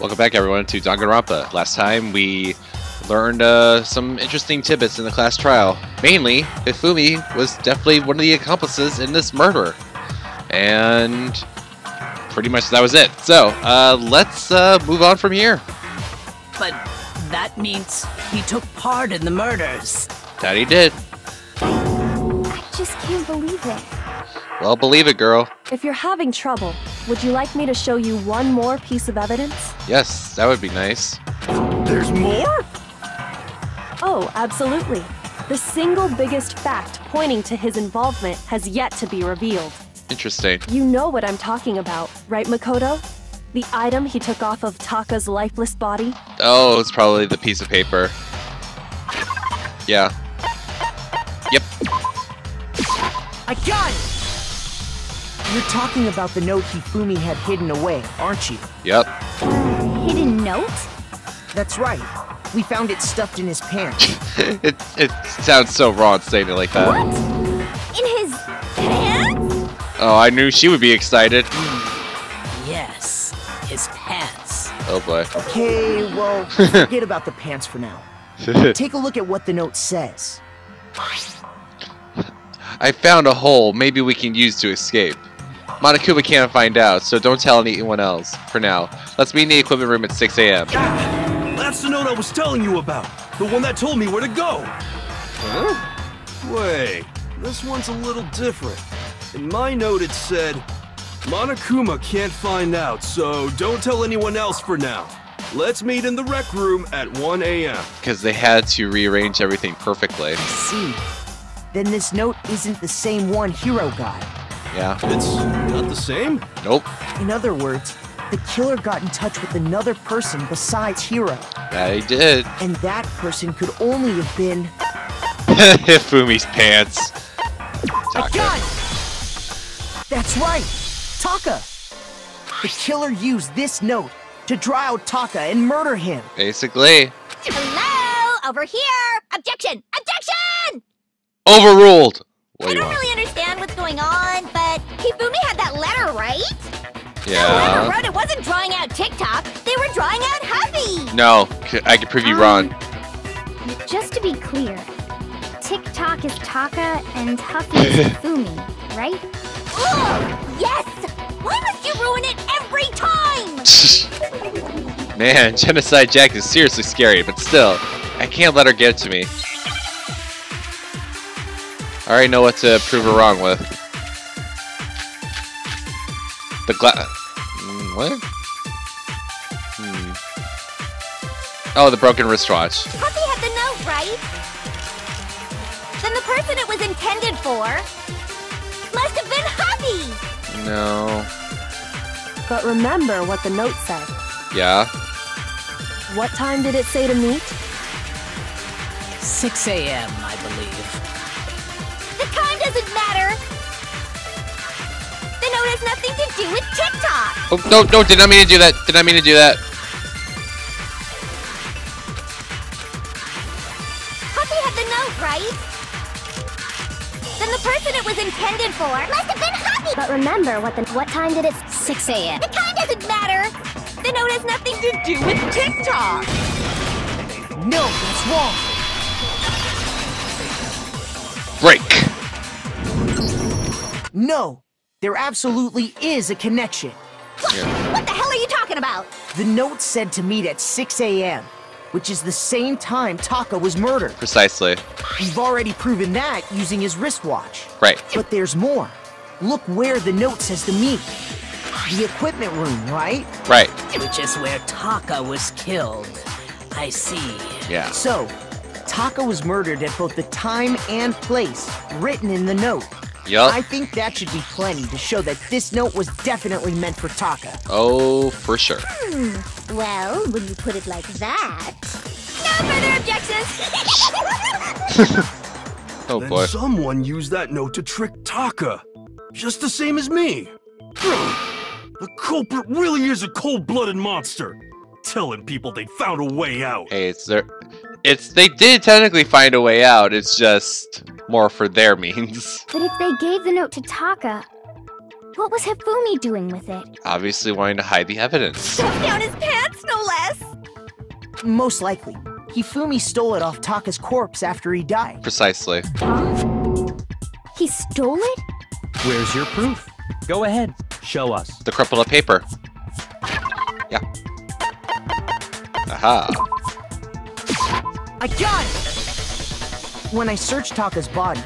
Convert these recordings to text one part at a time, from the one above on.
Welcome back, everyone, to Danganronpa. Last time we learned uh, some interesting tidbits in the class trial. Mainly, Hifumi was definitely one of the accomplices in this murder. And pretty much that was it. So, uh, let's uh, move on from here. But that means he took part in the murders. That he did. I just can't believe it. Well, believe it, girl. If you're having trouble, would you like me to show you one more piece of evidence? Yes, that would be nice. There's more? Oh, absolutely. The single biggest fact pointing to his involvement has yet to be revealed. Interesting. You know what I'm talking about, right, Makoto? The item he took off of Taka's lifeless body? Oh, it's probably the piece of paper. Yeah. Yep. I got it! You're talking about the note Hifumi had hidden away, aren't you? Yep. Hidden note? That's right. We found it stuffed in his pants. it, it sounds so wrong saying it like that. What? In his pants? Oh, I knew she would be excited. yes, his pants. Oh boy. Okay, well, forget about the pants for now. Take a look at what the note says. I found a hole maybe we can use to escape. Monokuma can't find out, so don't tell anyone else for now. Let's meet in the equipment room at 6 a.m. That's the note I was telling you about. The one that told me where to go. Huh? Wait, this one's a little different. In my note it said, Monokuma can't find out, so don't tell anyone else for now. Let's meet in the rec room at 1 a.m. Because they had to rearrange everything perfectly. See, then this note isn't the same one Hiro got. Yeah. It's not the same? Nope. In other words, the killer got in touch with another person besides Hiro. That he did. and that person could only have been. Hifumi's pants. I Taka. got it! That's right, Taka. The killer used this note to draw out Taka and murder him. Basically. Hello? Over here! Objection! Objection! Overruled! What I do don't want? really understand what's going on, but Hifumi had that letter, right? Yeah. Whoever wrote it wasn't drawing out TikTok, they were drawing out Huffy! No, I can prove you wrong. Um, just to be clear, TikTok is Taka and Huffy is Fumi, right? Ugh, yes! Why must you ruin it every time? Man, Genocide Jack is seriously scary, but still, I can't let her get it to me. I already know what to prove her wrong with. The gla- Mm, What? Hmm. Oh, the broken wristwatch. Huffy had the note, right? Then the person it was intended for must have been Huffy! No. But remember what the note said. Yeah. What time did it say to meet? 6 a.m., I believe. The matter! The note has nothing to do with TikTok! Oh, no, no, did not mean to do that. Did not mean to do that. Huffy had the note, right? Then the person it was intended for must have been Huffy! But remember what the what time did it 6 a.m. The time doesn't matter! The note has nothing to do with TikTok! No, that's wrong. Break. No, there absolutely is a connection. What the hell are you talking about? The note said to meet at 6 a.m., which is the same time Taka was murdered. Precisely. We've already proven that using his wristwatch. Right. But there's more. Look where the note says to meet. The equipment room, right? Right. Which is where Taka was killed. I see. Yeah. So, Taka was murdered at both the time and place written in the note. Yup. I think that should be plenty to show that this note was definitely meant for Taka. Oh, for sure. Hmm. Well, when you put it like that. No further objections! Oh then boy. someone used that note to trick Taka. Just the same as me. the culprit really is a cold-blooded monster. Telling people they found a way out. Hey, it's their. It's they did technically find a way out. It's just more for their means. But if they gave the note to Taka, What was Hifumi doing with it? Obviously wanting to hide the evidence. Stuffed down his pants, no less! Most likely, Hifumi stole it off Taka's corpse after he died. Precisely. He stole it? Where's your proof? Go ahead, show us. The crumpled up paper. Yeah. Aha. I got it! When I searched Taka's body,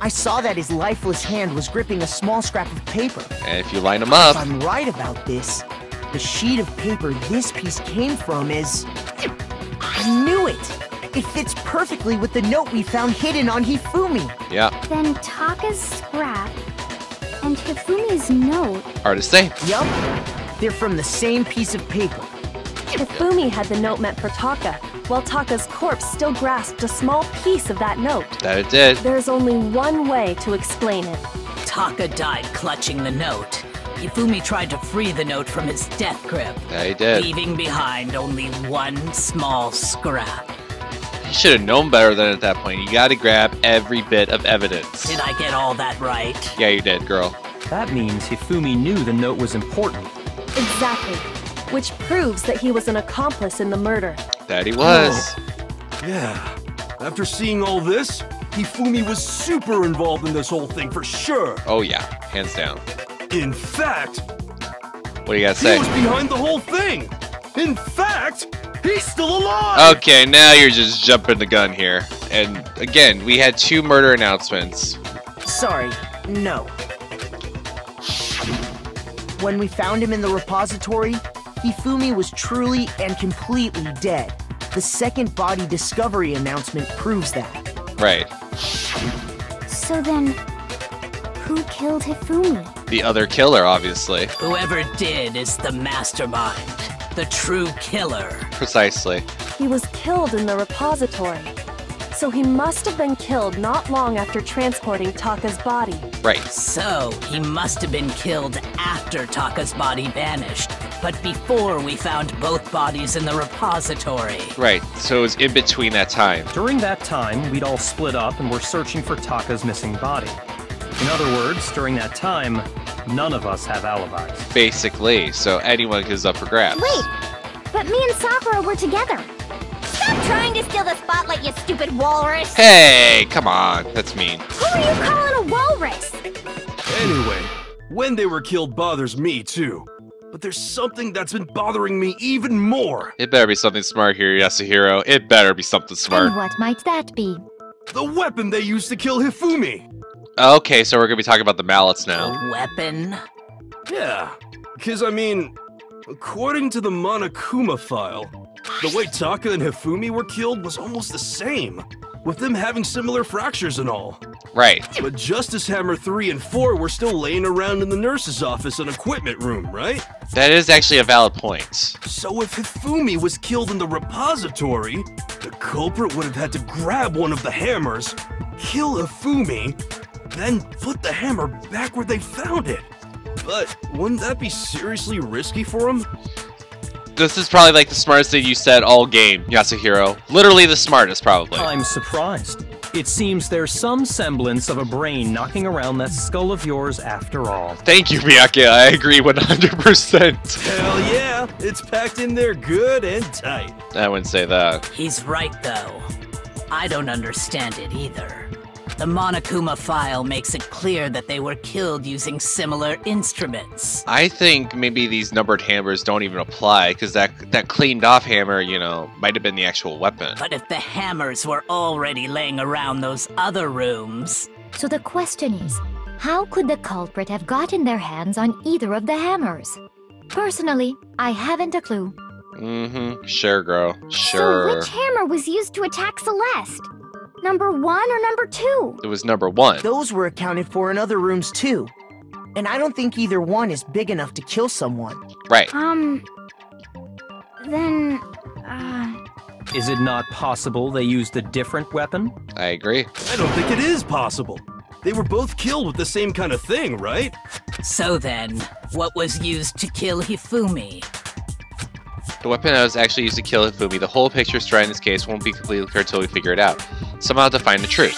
I saw that his lifeless hand was gripping a small scrap of paper. And if you line them up... If up, I'm right about this, the sheet of paper this piece came from is. I knew it! It fits perfectly with the note we found hidden on Hifumi. yeah, Then Taka's scrap and Hifumi's note. Are the same. Yup, they're from the same piece of paper. Hifumi had the note meant for Taka, while Taka's corpse still grasped a small piece of that note. That it did. There's only one way to explain it. Taka died clutching the note. Hifumi tried to free the note from his death grip, That he did. leaving behind only one small scrap. You should have known better than at that point. You gotta grab every bit of evidence. Did I get all that right? Yeah, you did, girl. That means Hifumi knew the note was important. Exactly. Which proves that he was an accomplice in the murder. That he was. Oh. Yeah. After seeing all this, Hifumi was super involved in this whole thing for sure. Oh yeah, hands down. In fact, What do you gotta he was behind the whole thing. In fact, he's still alive. Okay, now you're just jumping the gun here. And again, we had two murder announcements. Sorry, no. When we found him in the repository, Hifumi was truly and completely dead. The second body discovery announcement proves that. Right. So then, who killed Hifumi? The other killer, obviously. Whoever did is the mastermind, the true killer. Precisely. He was killed in the repository. So he must have been killed not long after transporting Taka's body. Right. So, he must have been killed after Taka's body vanished, but before we found both bodies in the repository. Right. So it was in between that time. During that time, we'd all split up and were searching for Taka's missing body. In other words, during that time, none of us have alibis. Basically. So anyone is up for grabs. Wait, but me and Sakura were together. Stop trying to steal the spotlight, you stupid walrus! Hey, come on. That's mean. Who are you calling a walrus? Anyway, when they were killed bothers me too. But there's something that's been bothering me even more. It better be something smart here, Yasuhiro. It better be something smart. And what might that be? The weapon they used to kill Hifumi. Okay, so we're gonna be talking about the mallets now. A weapon? Yeah, because I mean, according to the Monokuma file, the way Taka and Hifumi were killed was almost the same, with them having similar fractures and all. Right. But Justice Hammer 3 and 4 were still laying around in the nurse's office and equipment room, right? That is actually a valid point. So if Hifumi was killed in the repository, the culprit would have had to grab one of the hammers, kill Hifumi, then put the hammer back where they found it. But wouldn't that be seriously risky for him? This is probably like the smartest thing you said all game, Yasuhiro. Literally the smartest, probably. I'm surprised. It seems there's some semblance of a brain knocking around that skull of yours after all. Thank you, Miyake. I agree 100%. Hell yeah, it's packed in there good and tight. I wouldn't say that. He's right, though. I don't understand it either. The Monokuma file makes it clear that they were killed using similar instruments. I think maybe these numbered hammers don't even apply because that that cleaned off hammer, you know, might have been the actual weapon. But if the hammers were already laying around those other rooms, So the question is, how could the culprit have gotten their hands on either of the hammers? Personally, I haven't a clue. Mm-hmm. Sure, girl. Sure. So Sure. which hammer was used to attack Celeste? Number one or number two? It was number one. Those were accounted for in other rooms too. And I don't think either one is big enough to kill someone. Right. Um. Then. Uh. Is it not possible they used a different weapon? I agree. I don't think it is possible. They were both killed with the same kind of thing, right? so then, what was used to kill Hifumi? The weapon that was actually used to kill Hifumi, the whole picture story in this case won't be completely clear until we figure it out. Somehow to find the truth.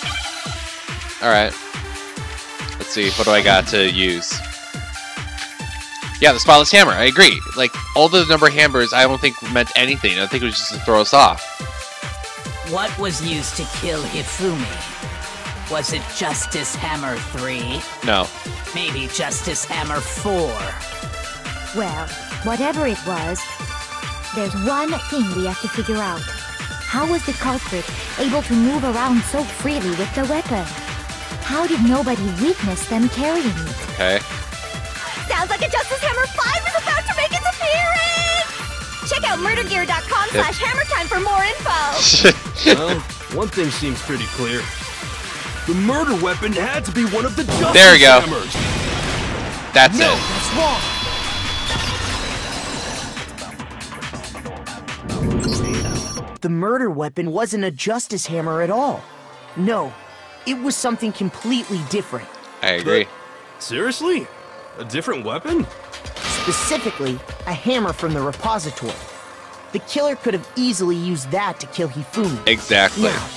Alright. Let's see, what do I got to use? Yeah, the spotless hammer. I agree. Like all the number of hammers, I don't think meant anything. I think it was just to throw us off. What was used to kill Hifumi? Was it Justice Hammer 3? No. Maybe Justice Hammer 4? Well, whatever it was, there's one thing we have to figure out. How was the culprit able to move around so freely with the weapon? How did nobody witness them carrying it? Okay. Sounds like a Justice Hammer 5 is about to make its appearance! Check out murdergear.com Yep. slash hammer time for more info! Well, one thing seems pretty clear. The murder weapon had to be one of the Justice There we go. Hammers. That's No, it. that's wrong. The murder weapon wasn't a justice hammer at all. No, it was something completely different. I agree. Seriously? A different weapon? Specifically, a hammer from the repository. The killer could have easily used that to kill Hifumi. Exactly. Now,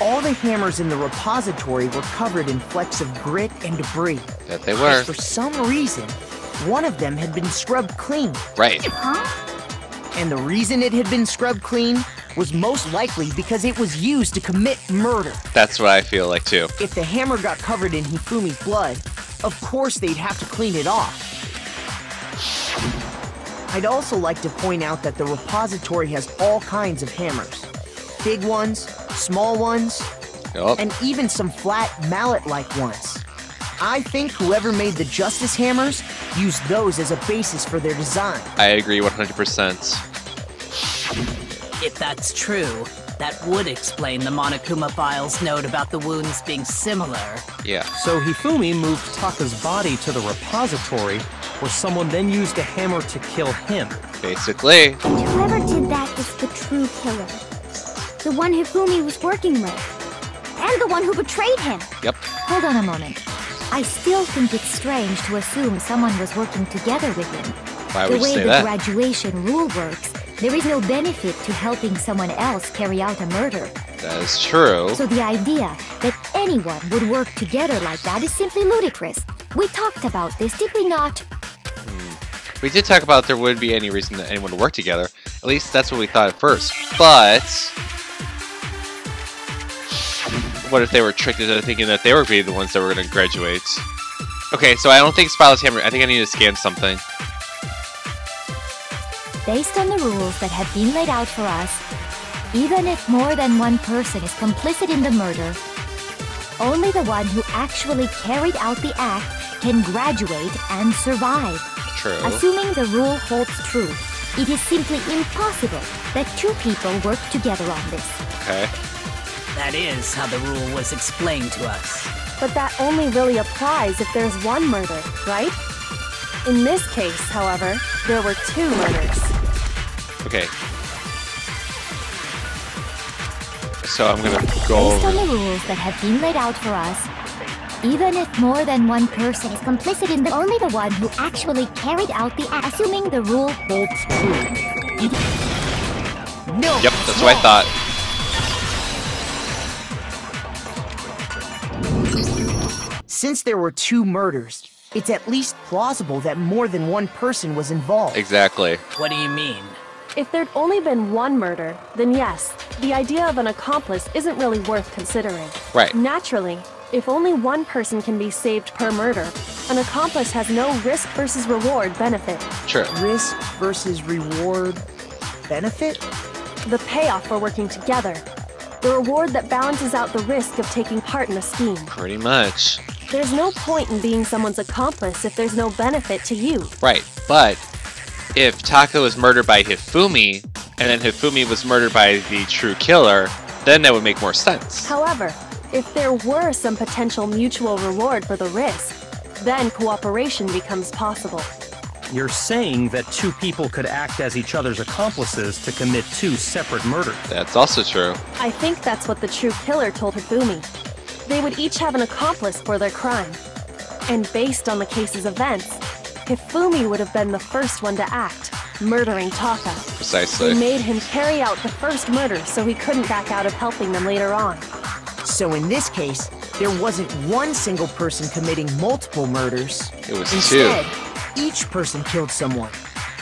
all the hammers in the repository were covered in flecks of grit and debris. That they were. For some reason, one of them had been scrubbed clean. Right. And the reason it had been scrubbed clean was most likely because it was used to commit murder. That's what I feel like too. If the hammer got covered in Hifumi's blood, of course they'd have to clean it off. I'd also like to point out that the repository has all kinds of hammers. Big ones, small ones, Yup. and even some flat mallet-like ones. I think whoever made the Justice Hammers used those as a basis for their design. I agree 100%. If that's true, that would explain the Monokuma file's note about the wounds being similar. Yeah. So Hifumi moved Taka's body to the repository, where someone then used a hammer to kill him. Basically. Whoever did that is the true killer. The one Hifumi was working with. And the one who betrayed him. Yep. Hold on a moment. I still think it's strange to assume someone was working together with him. Why the would you way say the that? graduation rule works, there is no benefit to helping someone else carry out a murder. That is true. So the idea that anyone would work together like that is simply ludicrous. We talked about this, did we not? Hmm. We did talk about there wouldn't be any reason that anyone would work together. At least that's what we thought at first. But what if they were tricked into thinking that they were be the ones that were going to graduate? Okay, so I don't think Spotless Hammer. I think I need to scan something. Based on the rules that have been laid out for us, even if more than one person is complicit in the murder, only the one who actually carried out the act can graduate and survive. True. Assuming the rule holds true, it is simply impossible that two people work together on this. Okay. That is how the rule was explained to us. But that only really applies if there's one murder, right? In this case, however, there were two murders. Okay. So I'm gonna go Based on the rules that have been laid out for us, even if more than one person is complicit in the only the one who actually carried out the act, assuming the rule holds true. No. Yep, that's what I thought. Since there were two murders, it's at least plausible that more than one person was involved. Exactly. What do you mean? If there'd only been one murder, then yes, the idea of an accomplice isn't really worth considering. Right. Naturally, if only one person can be saved per murder, an accomplice has no risk versus reward benefit. True. Risk versus reward benefit? The payoff for working together. The reward that balances out the risk of taking part in a scheme. Pretty much. There's no point in being someone's accomplice if there's no benefit to you. Right. But if Taka was murdered by Hifumi, and then Hifumi was murdered by the true killer, then that would make more sense. However, if there were some potential mutual reward for the risk, then cooperation becomes possible. You're saying that two people could act as each other's accomplices to commit two separate murders. That's also true. I think that's what the true killer told Hifumi. They would each have an accomplice for their crime. And based on the case's events, Hifumi would have been the first one to act, murdering Taka. Precisely. They Precisely. made him carry out the first murder so he couldn't back out of helping them later on. So in this case, there wasn't one single person committing multiple murders. It was Instead, each person killed someone,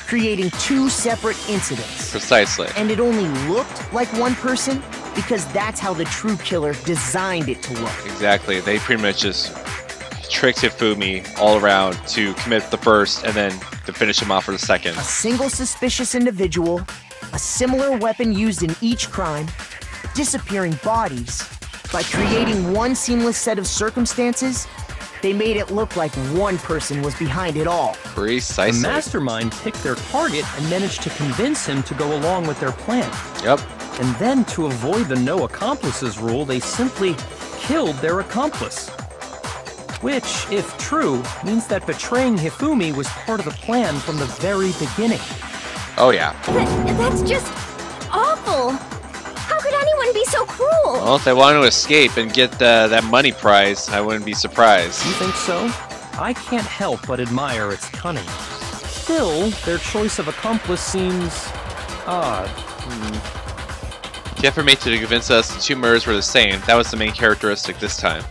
creating two separate incidents. Precisely. And it only looked like one person because that's how the true killer designed it to look. Exactly. They pretty much just tricked Hifumi all around to commit the first and then to finish him off for the second. A single suspicious individual, a similar weapon used in each crime, disappearing bodies. By creating one seamless set of circumstances, they made it look like one person was behind it all. Precisely. The Precisely. mastermind picked their target and managed to convince him to go along with their plan. Yep. And then, to avoid the no accomplices rule, they simply killed their accomplice. Which, if true, means that betraying Hifumi was part of the plan from the very beginning. Oh yeah. Th- that's just awful. How could anyone be so cruel? Well, if they want to escape and get uh, that money prize, I wouldn't be surprised. You think so? I can't help but admire its cunning. Still, their choice of accomplice seems odd. The effort made to convince us the two murders were the same, that was the main characteristic this time.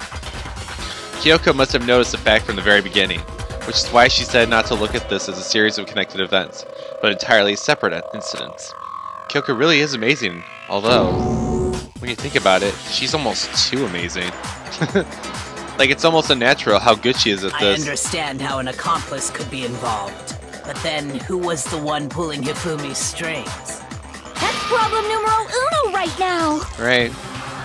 Kyoko must have noticed the fact from the very beginning, which is why she said not to look at this as a series of connected events, but entirely separate incidents. Kyoko really is amazing, although, when you think about it, she's almost too amazing. like, it's almost unnatural how good she is at this. I understand how an accomplice could be involved. But then, who was the one pulling Hifumi's strings? That's problem numero uno right now. Right.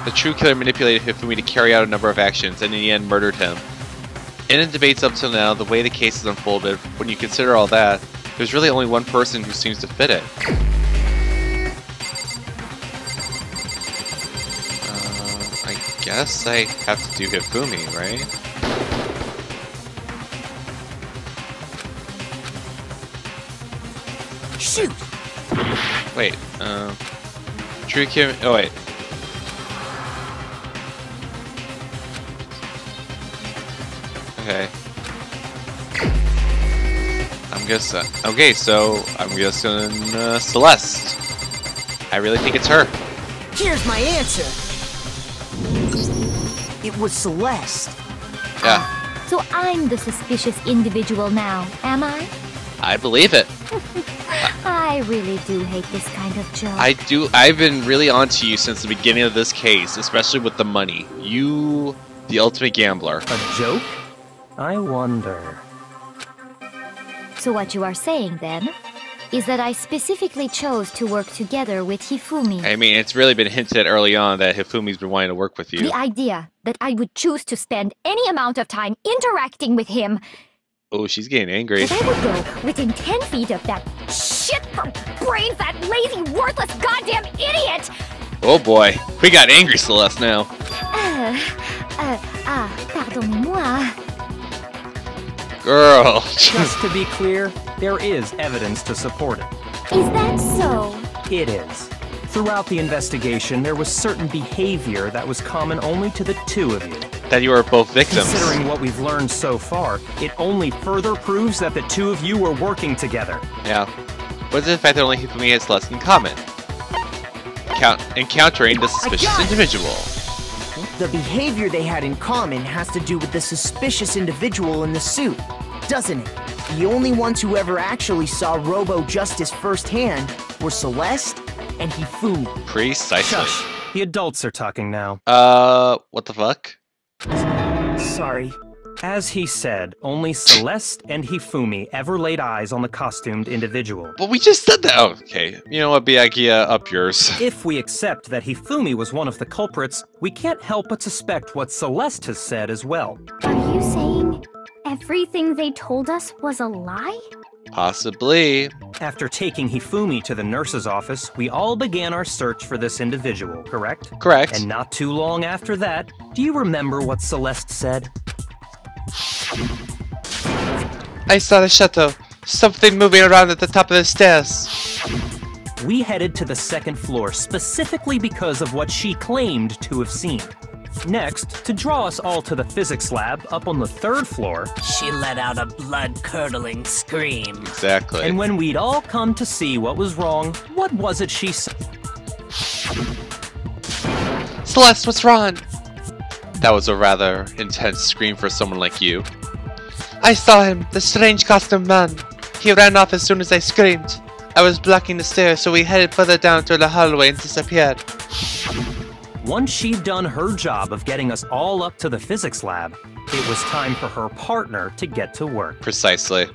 The true killer manipulated Hifumi to carry out a number of actions and in the end murdered him. In the debates up till now, the way the case has unfolded, when you consider all that, there's really only one person who seems to fit it. Uh, I guess I have to do Hifumi, right? Shoot! Wait, um... True Kim... Oh, wait. Okay. I'm just... Uh, okay, so I'm just gonna... Uh, Celeste. I really think it's her. Here's my answer. It was Celeste. Yeah, So I'm the suspicious individual now, am I? I believe it. I really do hate this kind of joke. I do... I've been really onto you since the beginning of this case, especially with the money. You... The ultimate gambler. A joke? I wonder. So what you are saying then is that I specifically chose to work together with Hifumi. I mean, it's really been hinted early on that Hifumi's been wanting to work with you. The idea that I would choose to spend any amount of time interacting with him, Oh, she's getting angry. that I would go within 10 feet of that shit for brains, that lazy, worthless goddamn idiot! Oh boy, we got angry Celeste now. Uh, uh, ah, pardonnez-moi. Girl. Just to be clear, there is evidence to support it. Is that so? It is. Throughout the investigation, there was certain behavior that was common only to the two of you. that you are both victims. Considering what we've learned so far, it only further proves that the two of you were working together. Yeah. What is the fact that only Hifumi has less in common? Count encountering the suspicious got it. individual. The behavior they had in common has to do with the suspicious individual in the suit, doesn't it? The only ones who ever actually saw Robo Justice firsthand were Celeste and Hifumi. Precisely. Shush. The adults are talking now. Uh, what the fuck? Sorry. As he said, only Celeste and Hifumi ever laid eyes on the costumed individual. But we just said that. Oh, okay. You know what, Byakuya, up yours. If we accept that Hifumi was one of the culprits, we can't help but suspect what Celeste has said as well. Are you saying everything they told us was a lie? Possibly. After taking Hifumi to the nurse's office, we all began our search for this individual, correct? Correct. And not too long after that, do you remember what Celeste said? I saw the shadow. Something moving around at the top of the stairs. We headed to the second floor specifically because of what she claimed to have seen. Next, to draw us all to the physics lab up on the third floor, She let out a blood curdling scream. Exactly. and when we'd all come to see what was wrong, what was it she said? Celeste, what's wrong? That was a rather intense scream for someone like you. I saw him, the strange costume man. He ran off as soon as I screamed. I was blocking the stairs, so we headed further down through the hallway and disappeared. Once she'd done her job of getting us all up to the physics lab, it was time for her partner to get to work. Precisely.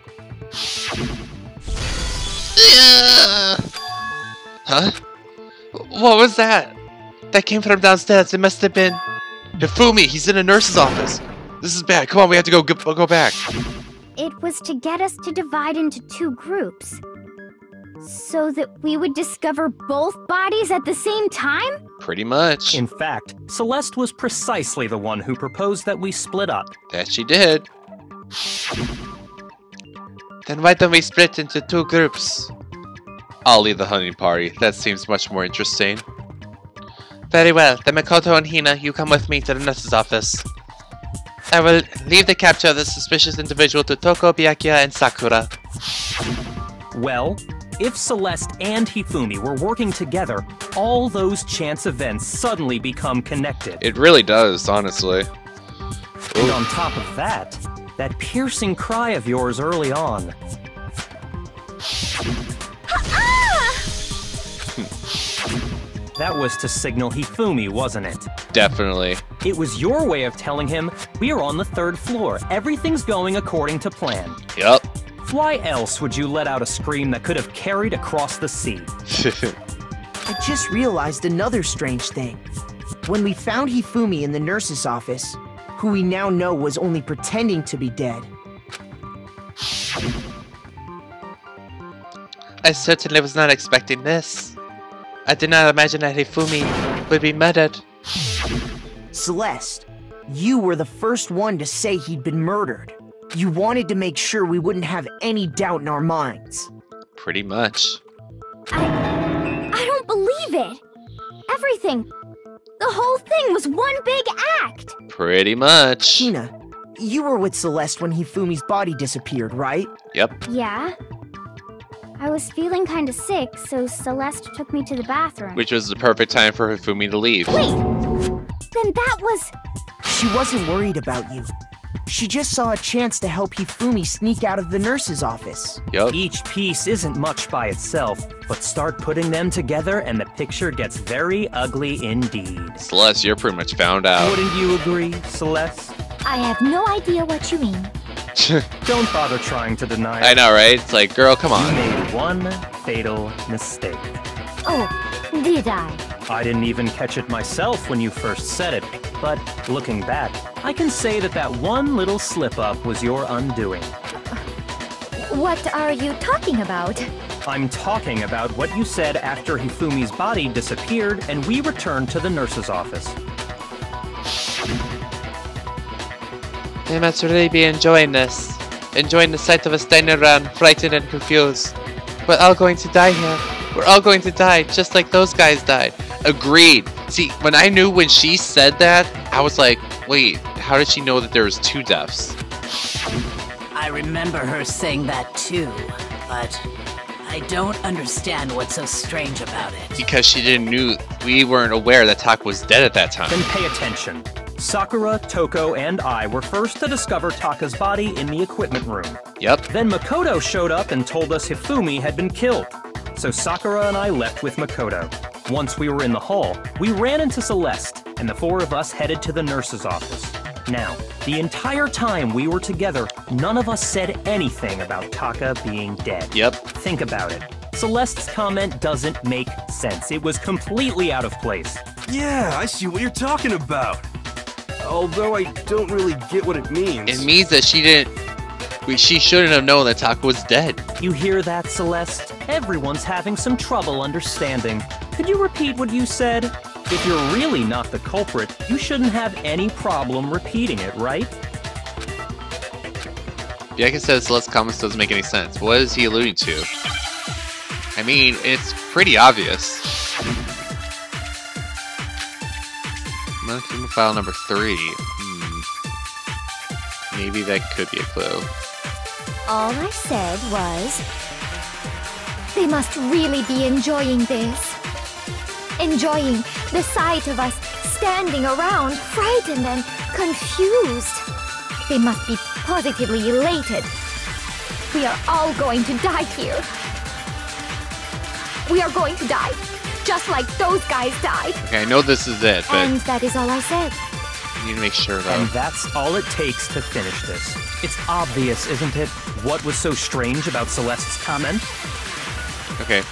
Huh? What was that? That came from downstairs. It must have been... Hifumi, he's in a nurse's office. This is bad. Come on, we have to go go, go back. It was to get us to divide into two groups. So that we would discover both bodies at the same time? Pretty much. In fact, Celeste was precisely the one who proposed that we split up. That she did. Then why don't we split into two groups? I'll lead the hunting party. That seems much more interesting. Very well. Then Makoto and Hina, you come with me to the nurse's office. I will leave the capture of the suspicious individual to Toko, Byakuya, and Sakura. Well, if Celeste and Hifumi were working together, all those chance events suddenly become connected. It really does, honestly. And on top of that, that piercing cry of yours early on. That was to signal Hifumi, wasn't it? Definitely. It was your way of telling him, we're on the third floor, everything's going according to plan. Yup. Why else would you let out a scream that could have carried across the sea? I just realized another strange thing. When we found Hifumi in the nurse's office, who we now know was only pretending to be dead, I certainly was not expecting this. I did not imagine that Hifumi would be murdered. Celeste, you were the first one to say he'd been murdered. You wanted to make sure we wouldn't have any doubt in our minds. Pretty much. I. I don't believe it! Everything. The whole thing was one big act! Pretty much. Hina, you were with Celeste when Hifumi's body disappeared, right? Yep. Yeah. I was feeling kinda sick, so Celeste took me to the bathroom. Which was the perfect time for Hifumi to leave. Wait! Then that was. She wasn't worried about you. She just saw a chance to help Hifumi sneak out of the nurse's office. Yup. Each piece isn't much by itself, but start putting them together and the picture gets very ugly indeed. Celeste, you're pretty much found out. Wouldn't you agree, Celeste? I have no idea what you mean. Don't bother trying to deny it. I know, right? It's like, girl, come on. You on. made one fatal mistake. Oh, did I? I didn't even catch it myself when you first said it, but looking back, I can say that that one little slip up was your undoing. What are you talking about? I'm talking about what you said after Hifumi's body disappeared and we returned to the nurse's office. They must really be enjoying this. Enjoying the sight of us standing around, frightened and confused. We're all going to die here. We're all going to die, just like those guys died. Agreed. See, when I knew when she said that, I was like, wait, how did she know that there was two deaths? I remember her saying that too, but I don't understand what's so strange about it. Because she didn't knew we weren't aware that Tak was dead at that time. Then pay attention. Sakura, Toko, and I were first to discover Taka's body in the equipment room. Yep. Then Makoto showed up and told us Hifumi had been killed. So Sakura and I left with Makoto. Once we were in the hall, we ran into Celeste, and the four of us headed to the nurse's office. Now, the entire time we were together, none of us said anything about Taka being dead. Yep. Think about it. Celeste's comment doesn't make sense. It was completely out of place. Yeah, I see what you're talking about. Although I don't really get what it means. It means that she didn't. She shouldn't have known that Taka was dead. You hear that, Celeste? Everyone's having some trouble understanding. Could you repeat what you said? If you're really not the culprit, you shouldn't have any problem repeating it, right? Byakuya says Celeste's comments doesn't make any sense. What is he alluding to? I mean, it's pretty obvious. Monthly file number three. Hmm. Maybe that could be a clue. All I said was. They must really be enjoying this. Enjoying the sight of us standing around, frightened and confused. they must be positively elated. We are all going to die here. We are going to die, just like those guys died. Okay, I know this is it, but And that is all I said. I need to make sure though. And that's all it takes to finish this. It's obvious, isn't it? What was so strange about Celeste's comment? Okay.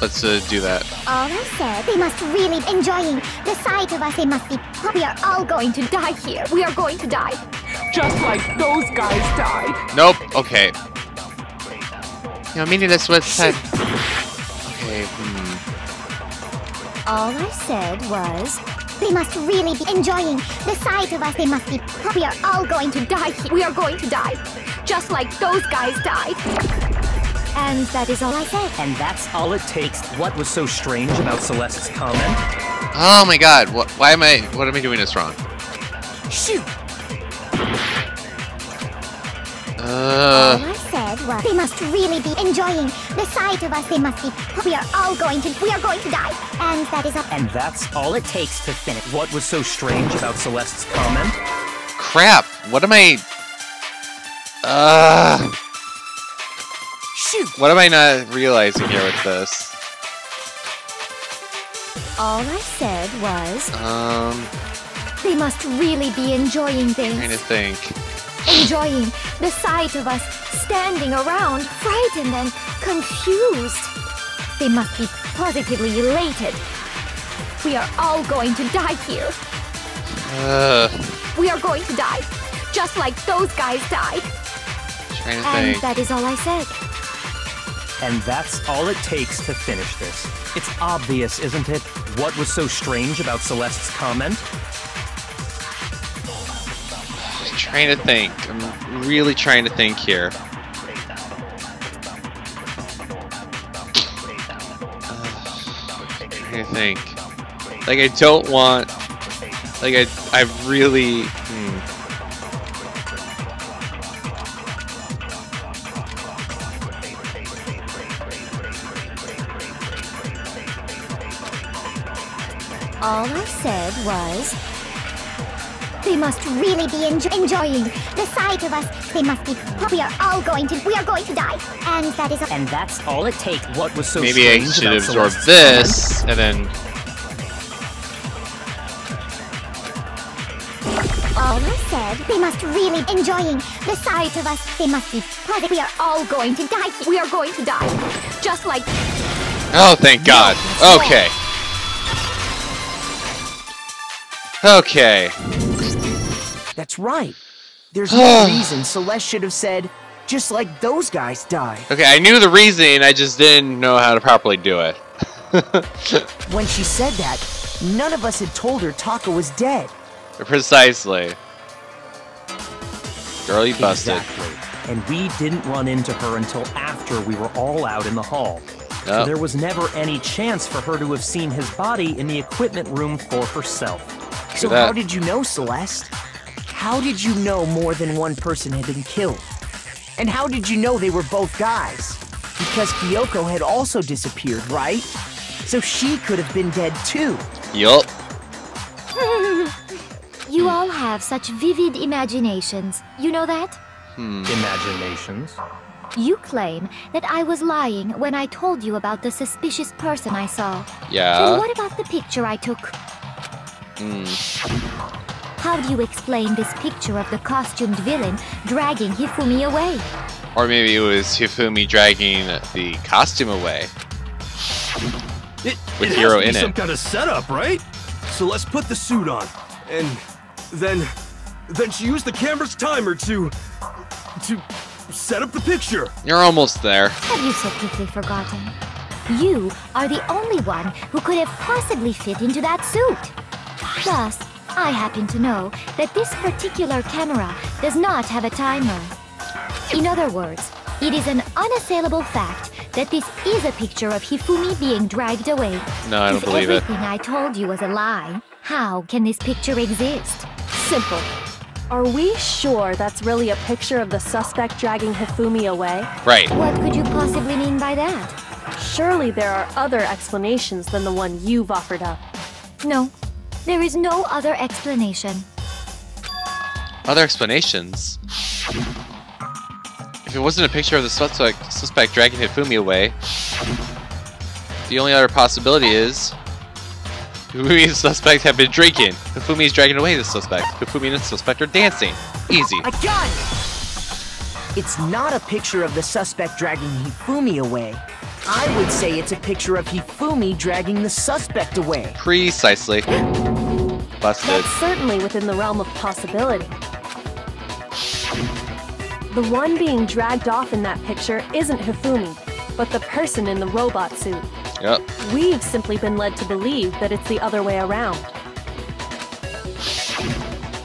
Let's uh, do that. All I said, they must really be enjoying the sight of us. They must be. We are all going to die here. We are going to die, just like those guys died. Nope. Okay. You know, meaning this was said. Okay. All I said was. They must really be enjoying the sight of us. They must be. We are all going to die here. We are going to die, just like those guys died. And that is all I said. And that's all it takes. What was so strange about Celeste's comment? Oh my God! What? Why am I? What am I doing this wrong? Shoot! Uh. All I said was they must really be enjoying the sight of us. They must be. We are all going to. We are going to die. And that is up. And that's all it takes to finish. What was so strange about Celeste's comment? Crap! What am I? Uh. Shoot! What am I not realizing here with this? All I said was Um, they must really be enjoying things. I'm trying to think. Enjoying the sight of us standing around, frightened and confused. They must be positively elated. We are all going to die here. Uh, We are going to die, just like those guys died. trying to And think. that is all I said. And that's all it takes to finish this. It's obvious, isn't it? What was so strange about Celeste's comment? Trying to think. I'm really trying to think here. trying to think. Like I don't want. Like I, I really. Hmm. All I said was they must really be enjo- enjoying the sight of us. They must be. We are all going to. We are going to die. And that is all. And that's all it takes. What was so Maybe I should about absorb Celeste's this and then. All I said, they must really enjoying the sight of us. They must be positive. We are all going to die. We are going to die, just like Oh, thank God. Okay. Okay. That's right. There's no reason Celeste should have said, just like those guys died. Okay, I knew the reasoning, I just didn't know how to properly do it. When she said that, none of us had told her Taka was dead. Precisely. Girl, you busted. Exactly. And we didn't run into her until after we were all out in the hall. So Oh. there was never any chance for her to have seen his body in the equipment room for herself. So how did you know, Celeste? How did you know more than one person had been killed? And how did you know they were both guys? Because Kyoko had also disappeared, right? So she could have been dead too. Yup. You all have such vivid imaginations. You know that? Imaginations. You claim that I was lying when I told you about the suspicious person I saw. Then Yeah. what about the picture I took? Hmm. How do you explain this picture of the costumed villain dragging Hifumi away? Or maybe it was Hifumi dragging the costume away. It, With it Hero has to be in some it. kind of setup, right? So let's put the suit on, and then, then she used the camera's timer to, to set up the picture. You're almost there. Have you so quickly forgotten? You are the only one who could have possibly fit into that suit. Plus, I happen to know that this particular camera does not have a timer. In other words, it is an unassailable fact that this is a picture of Hifumi being dragged away. No, I don't if believe it. everything I told you was a lie, how can this picture exist? Simple. Are we sure that's really a picture of the suspect dragging Hifumi away? Right. What could you possibly mean by that? Surely there are other explanations than the one you've offered up. No, there is no other explanation. other explanations. If it wasn't a picture of the suspect, suspect dragging Hifumi away, the only other possibility is Hifumi and the suspect have been drinking. Hifumi is dragging away the suspect. Hifumi and the suspect are dancing. Easy. I got it! It's not a picture of the suspect dragging Hifumi away. I would say it's a picture of Hifumi dragging the suspect away. Precisely. Busted. That's certainly within the realm of possibility. The one being dragged off in that picture isn't Hifumi, but the person in the robot suit. Yep. We've simply been led to believe that it's the other way around.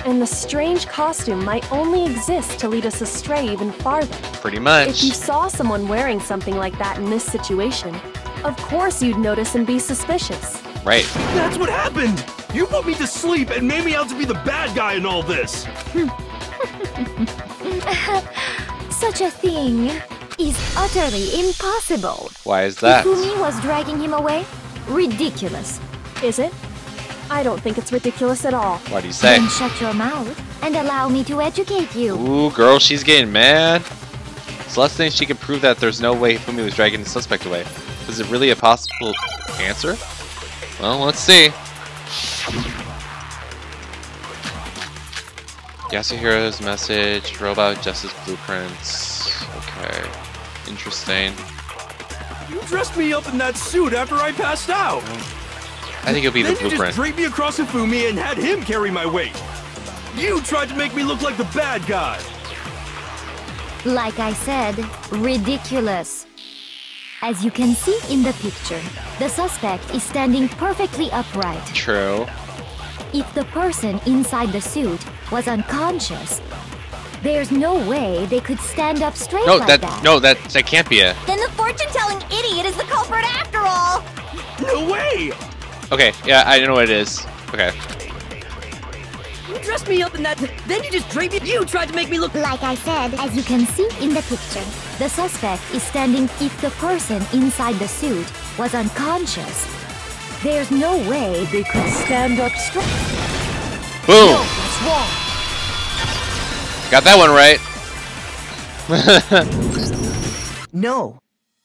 And the strange costume might only exist to lead us astray even farther. Pretty much. If you saw someone wearing something like that in this situation, of course you'd notice and be suspicious. Right. That's what happened! You put me to sleep and made me out to be the bad guy in all this! Such a thing is utterly impossible. Why is that? Hifumi was dragging him away? Ridiculous. Is it? I don't think it's ridiculous at all. What do you say? Then shut your mouth and allow me to educate you. Ooh, girl, she's getting mad. Celeste thinks she can prove that there's no way Hifumi was dragging the suspect away. Is it really a possible answer? Well, let's see. Yasuhiro's message, Robo Justice blueprints. Okay. Interesting. You dressed me up in that suit after I passed out! I think it'll be the then you just blueprint. draped me across Hifumi and had him carry my weight! You tried to make me look like the bad guy! Like I said, ridiculous. As you can see in the picture, the suspect is standing perfectly upright. True. If the person inside the suit was unconscious, there's no way they could stand up straight No, like that, that. no, that that can't be it. Then the fortune-telling idiot is the culprit after all! No way! Okay, yeah, I know what it is. Okay. You dressed me up in that, then you just draped me. You tried to make me look. Like I said, as you can see in the picture, the suspect is standing if the person inside the suit was unconscious. There's no way they could stand up straight. Boom! What's wrong? Got that one right. No.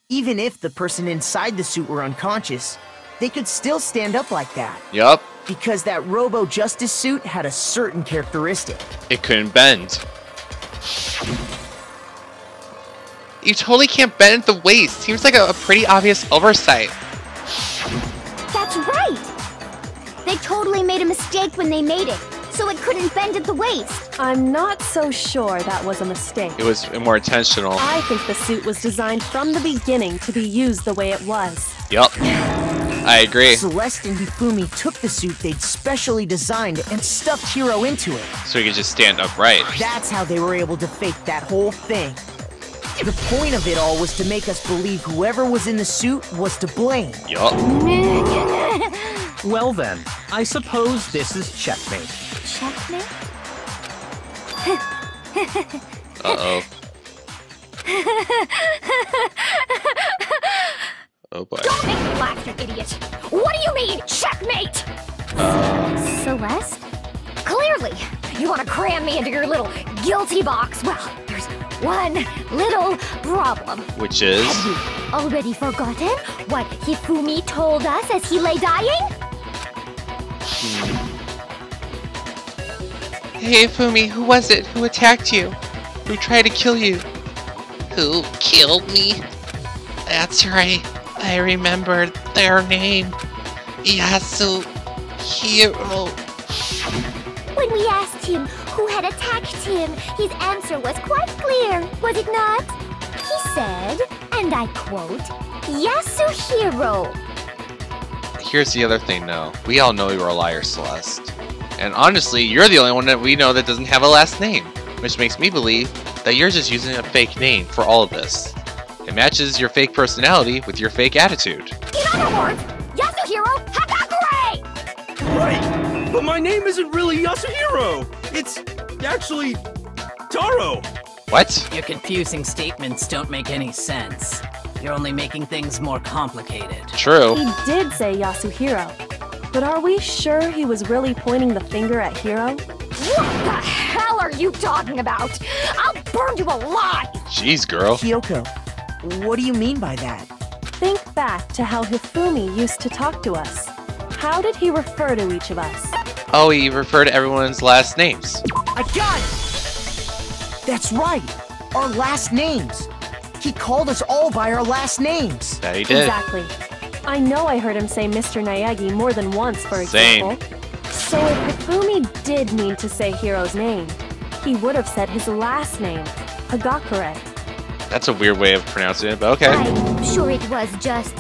Even if the person inside the suit were unconscious, they could still stand up like that. yup. Because that Robo Justice suit had a certain characteristic. It couldn't bend. You totally can't bend at the waist. Seems like a, a pretty obvious oversight. That's right! They totally made a mistake when they made it, so it couldn't bend at the waist. I'm not so sure that was a mistake. It was more intentional. I think the suit was designed from the beginning to be used the way it was. Yup. I agree. Celeste and Hifumi took the suit they'd specially designed and stuffed Hiro into it. So he could just stand upright. That's how they were able to fake that whole thing. The point of it all was to make us believe whoever was in the suit was to blame. Yup. Well then, I suppose this is checkmate. Checkmate? Uh-oh. Oh boy. Don't make me laugh, you idiot! What do you mean, checkmate? Celeste? Clearly, you want to cram me into your little guilty box. Well, there's one little problem. Which is... Have you already forgotten what Hifumi told us as he lay dying? Hmm. Hifumi, who was it? Who attacked you? Who tried to kill you? Who killed me? That's right. I remember their name. Yasu Hiro. When we asked him who had attacked him, his answer was quite clear, was it not? He said, and I quote, Yasuhiro. Here's the other thing though. We all know you're a liar, Celeste. And honestly, you're the only one that we know that doesn't have a last name. Which makes me believe that you're just using a fake name for all of this. It matches your fake personality with your fake attitude. In other words, Yasuhiro Hagakure! Right! But my name isn't really Yasuhiro! It's actually Taro! What? Your confusing statements don't make any sense. You're only making things more complicated. True. He did say Yasuhiro. But are we sure he was really pointing the finger at Hiro? What the hell are are you talking about? I'll burn you alive! Jeez, girl. Kyoko, what do you mean by that? Think back to how Hifumi used to talk to us. How did he refer to each of us? Oh, he referred to everyone's last names. I got it! That's right, our last names. He called us all by our last names. That he did. Exactly. I know I heard him say Mr. Naegi more than once, for example. Same. example. So if Hifumi did mean to say Hiro's name, he would have said his last name, Hagakure. That's a weird way of pronouncing it, but okay. I'm sure it was just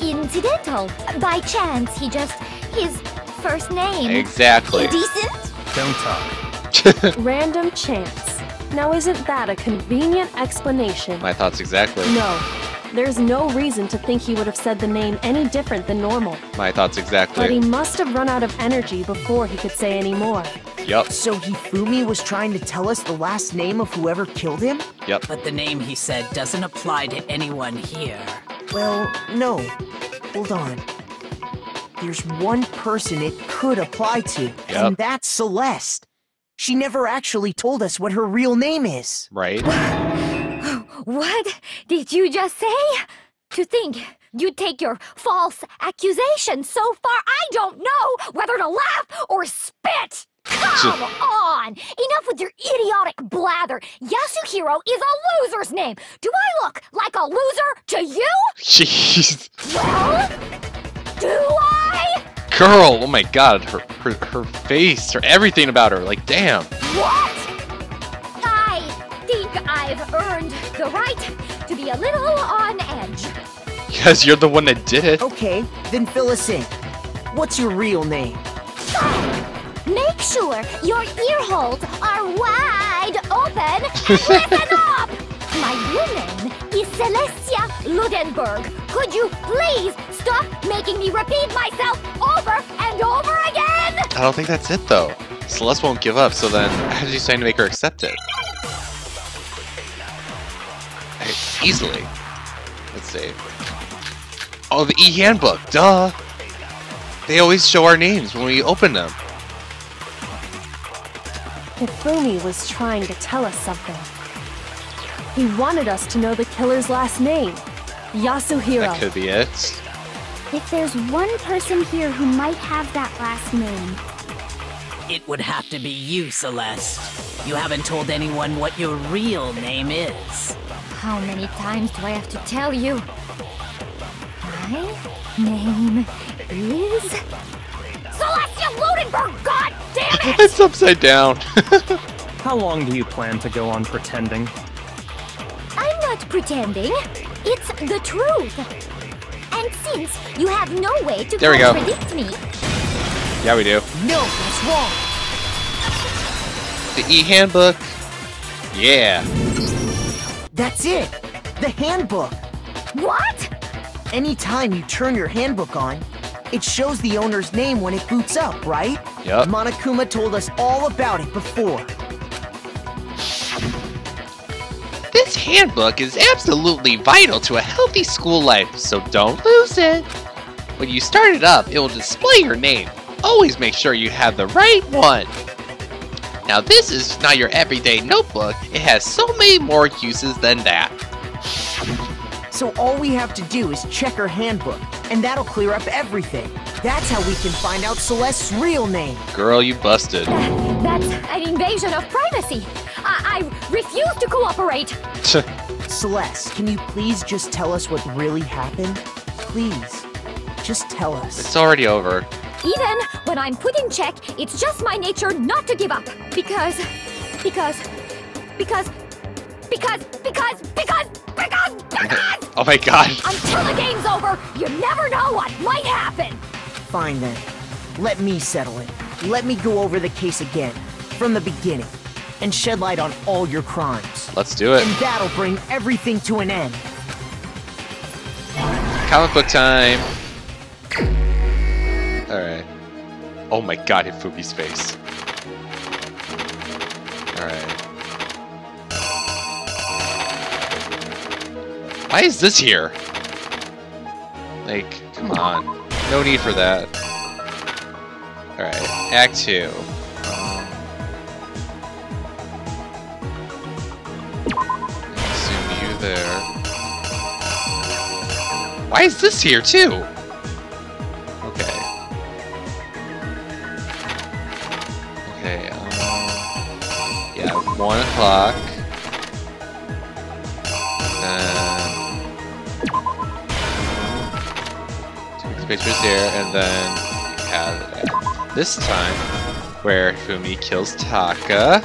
incidental. By chance, he just. his first name. Exactly. Decent? Don't talk. Random chance. Now isn't that a convenient explanation? My thoughts exactly. No. There's no reason to think he would have said the name any different than normal. My thoughts exactly. But he must have run out of energy before he could say any more. Yup. So Hifumi was trying to tell us the last name of whoever killed him? Yep. But the name he said doesn't apply to anyone here. Well, no. Hold on. There's one person it could apply to, Yep. and that's Celeste. She never actually told us what her real name is. Right. What did you just say? To think you'd take your false accusation so far, I don't know whether to laugh or spit! Come on! Enough with your idiotic blather! Yasuhiro is a loser's name! Do I look like a loser to you? Jeez. Well, do I? Girl, oh my god, her, her her face, her everything about her, like damn. What? I think I've earned the right to be a little on edge. Because you're the one that did it. Okay, then fill us in. What's your real name? Make sure your ear holes are wide open and listen up! My real name is Celestia Ludenberg. Could you please stop making me repeat myself over and over again? I don't think that's it though. Celeste won't give up, so then how did you trying to make her accept it? Hey, easily. Let's see. Oh, the e-handbook, duh! They always show our names when we open them. Hifumi was trying to tell us something. He wanted us to know the killer's last name, Yasuhiro. That could be it. If there's one person here who might have that last name, It would have to be you, Celeste. You haven't told anyone what your real name is. How many times do I have to tell you? My name is Celestia Ludenberg. God damn it! It's upside down. How long do you plan to go on pretending? I'm not pretending. It's the truth. And since you have no way to There we go. me, yeah, we do. No, that's wrong. The e-handbook. Yeah. That's it. The handbook. what? Anytime you turn your handbook on, it shows the owner's name when it boots up, right? Yup. Monokuma told us all about it before. This handbook is absolutely vital to a healthy school life, so don't lose it. When you start it up, it will display your name. Always make sure you have the right one. Now this is not your everyday notebook, it has so many more uses than that. So all we have to do is check her handbook, and that'll clear up everything. That's how we can find out Celeste's real name. Girl, you busted. That's an invasion of privacy. I, I refuse to cooperate. Celeste, can you please just tell us what really happened? Please. Just tell us. it's already over. Even when I'm put in check, it's just my nature not to give up. Because, because, because, because, because, because, because, because! Oh my god. Until the game's over, you never know what might happen. Fine then. Let me settle it. Let me go over the case again, from the beginning, and shed light on all your crimes. Let's do it. And that'll bring everything to an end. Comic book time. Alright. Oh my god, Hifumi's face. Alright. Why is this here? Like, come on. No need for that. Alright, Act 2. Um, Zoom you there. Why is this here, too? One o'clock. Then two pictures here, and then we have this time where Fumi kills Taka.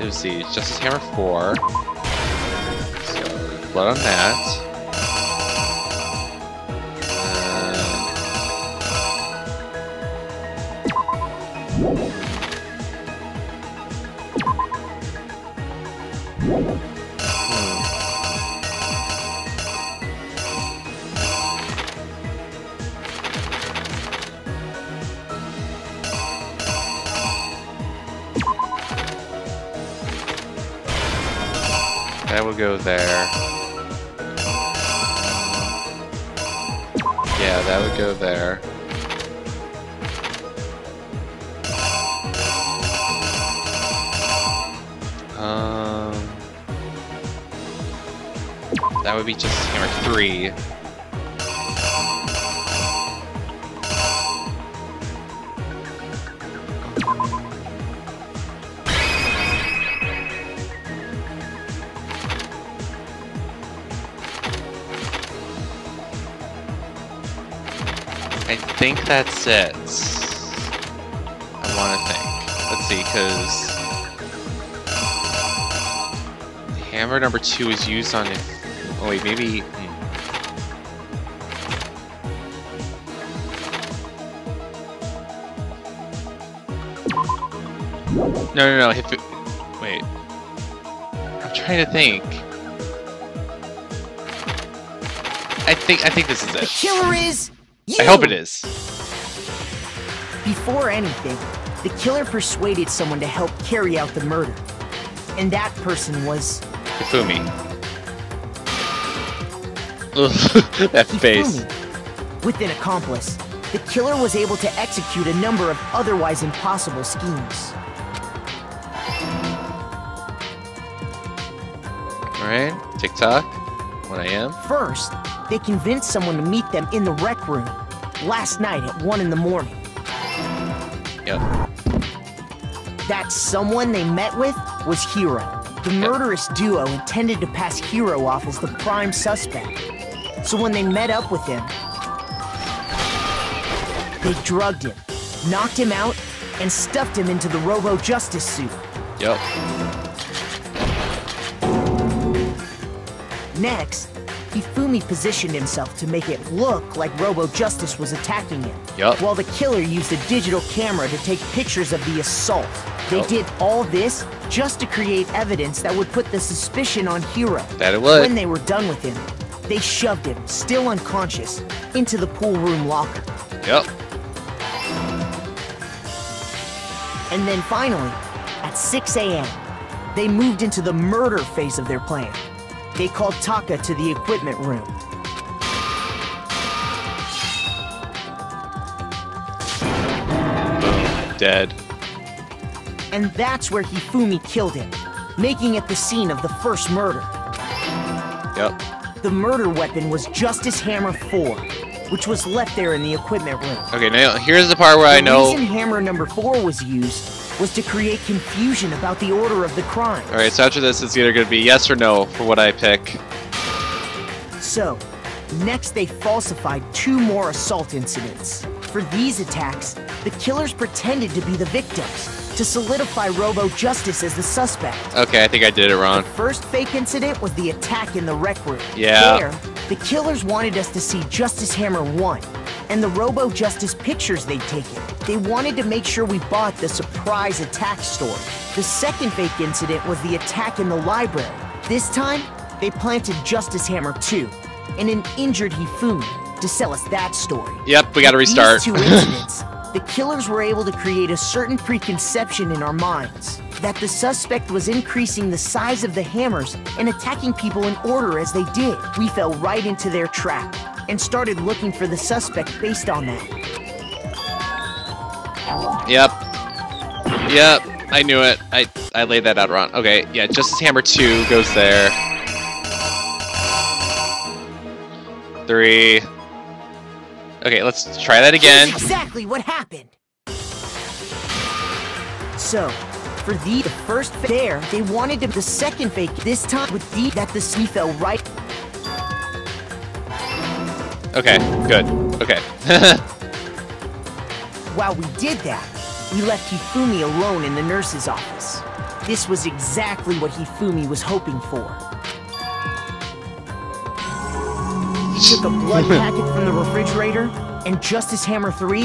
Let's see, Justice Hammer 4. So, blood on that. Think that's it. I want to think. Let's see, because hammer number two is used on it. Oh wait, maybe. Hmm. No, no, no. If it, wait, I'm trying to think. I think I think this is it. The killer is you! I hope it is. Before anything, the killer persuaded someone to help carry out the murder. And that person was Hifumi. Ugh, that face. With an accomplice, the killer was able to execute a number of otherwise impossible schemes. Alright, TikTok. 1 a.m. First, they convinced someone to meet them in the rec room last night at 1 in the morning. Yep. That someone they met with was Hiro. The murderous duo intended to pass Hiro off as the prime suspect. So when they met up with him, they drugged him, knocked him out, and stuffed him into the Robo Justice suit. Yep. Next, Hifumi positioned himself to make it look like Robo Justice was attacking him. Yup. While the killer used a digital camera to take pictures of the assault. They did all this just to create evidence that would put the suspicion on Hiro. That it would. When they were done with him, they shoved him, still unconscious, into the pool room locker. Yep. And then finally, at 6 a.m., they moved into the murder phase of their plan. They called Taka to the equipment room. Dead. And that's where Hifumi killed him, making it the scene of the first murder. Yep. The murder weapon was Justice Hammer 4, which was left there in the equipment room. Okay, now here's the part where the I know. The reason Hammer number 4 was used was to create confusion about the order of the crime. Alright, so after this, it's either going to be yes or no for what I pick. So, next they falsified two more assault incidents. For these attacks, the killers pretended to be the victims to solidify Robo Justice as the suspect. Okay, I think I did it wrong. The first fake incident was the attack in the rec room. Yeah. There, the killers wanted us to see Justice Hammer 1 and the Robo Justice pictures they'd taken. They wanted to make sure we bought the surprise attack story. The second fake incident was the attack in the library. This time, they planted Justice Hammer 2 and an injured Hifumi to sell us that story. Yep, we got to restart. These two incidents, the killers were able to create a certain preconception in our minds that the suspect was increasing the size of the hammers and attacking people in order as they did. We fell right into their trap and started looking for the suspect based on that. Yep. Yep, I knew it. I I laid that out wrong. Okay, yeah, Justice Hammer 2 goes there. Three. Okay, let's try that again. Here's exactly what happened. So, for the, the first fake there, they wanted to the second fake this time with the that the sea fell right. Okay, good. Okay. While we did that, we left Hifumi alone in the nurse's office. This was exactly what Hifumi was hoping for. He took a blood packet from the refrigerator and Justice Hammer 3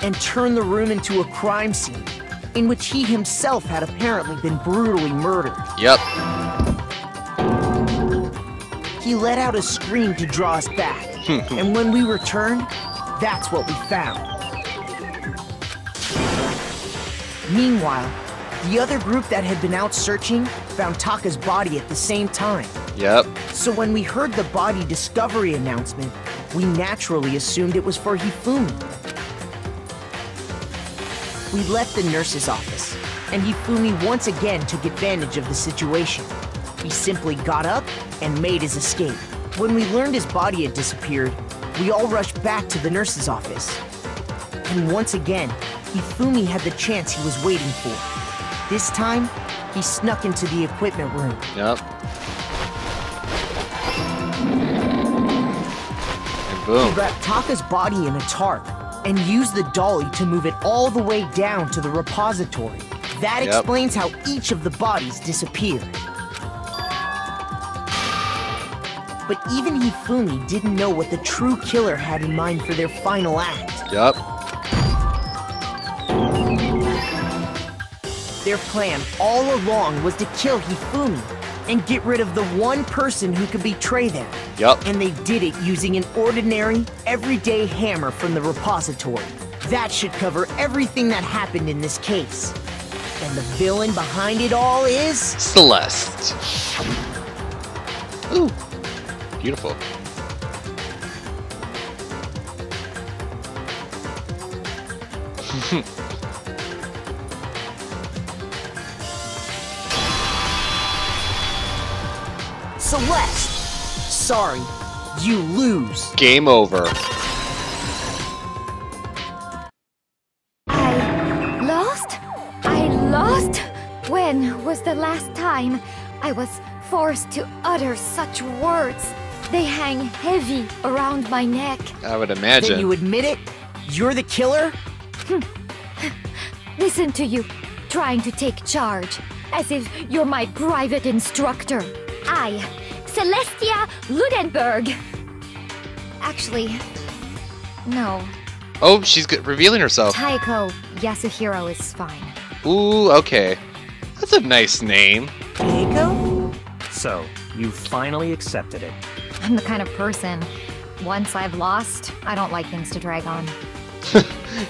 and turned the room into a crime scene in which he himself had apparently been brutally murdered. yep. He let out a scream to draw us back, hmm. and when we returned, that's what we found. Meanwhile, the other group that had been out searching found Taka's body at the same time. Yep. So when we heard the body discovery announcement, we naturally assumed it was for Hifumi. We left the nurse's office, and Hifumi once again took advantage of the situation. He simply got up and made his escape. When we learned his body had disappeared, we all rushed back to the nurse's office. And once again, Hifumi had the chance he was waiting for. This time, he snuck into the equipment room. Yep. And boom. He wrapped Taka's body in a tarp and used the dolly to move it all the way down to the repository. That Yep. explains how each of the bodies disappeared. But even Hifumi didn't know what the true killer had in mind for their final act. Yep. Their plan all along was to kill Hifumi and get rid of the one person who could betray them. Yep. And they did it using an ordinary, everyday hammer from the repository. That should cover everything that happened in this case. And the villain behind it all is. Celeste. Ooh. Beautiful. Celeste! Sorry, you lose. Game over. I lost? I lost? When was the last time I was forced to utter such words? They hang heavy around my neck. I would Then imagine. you admit it? You're the killer? Hmm. Listen to you, trying to take charge, as if you're my private instructor. I, Celestia Ludenberg. Actually, no. oh, she's g- revealing herself. Taeko Yasuhiro is fine. Ooh, okay. That's a nice name. Keiko? So, you finally accepted it. I'm the kind of person, once I've lost, I don't like things to drag on.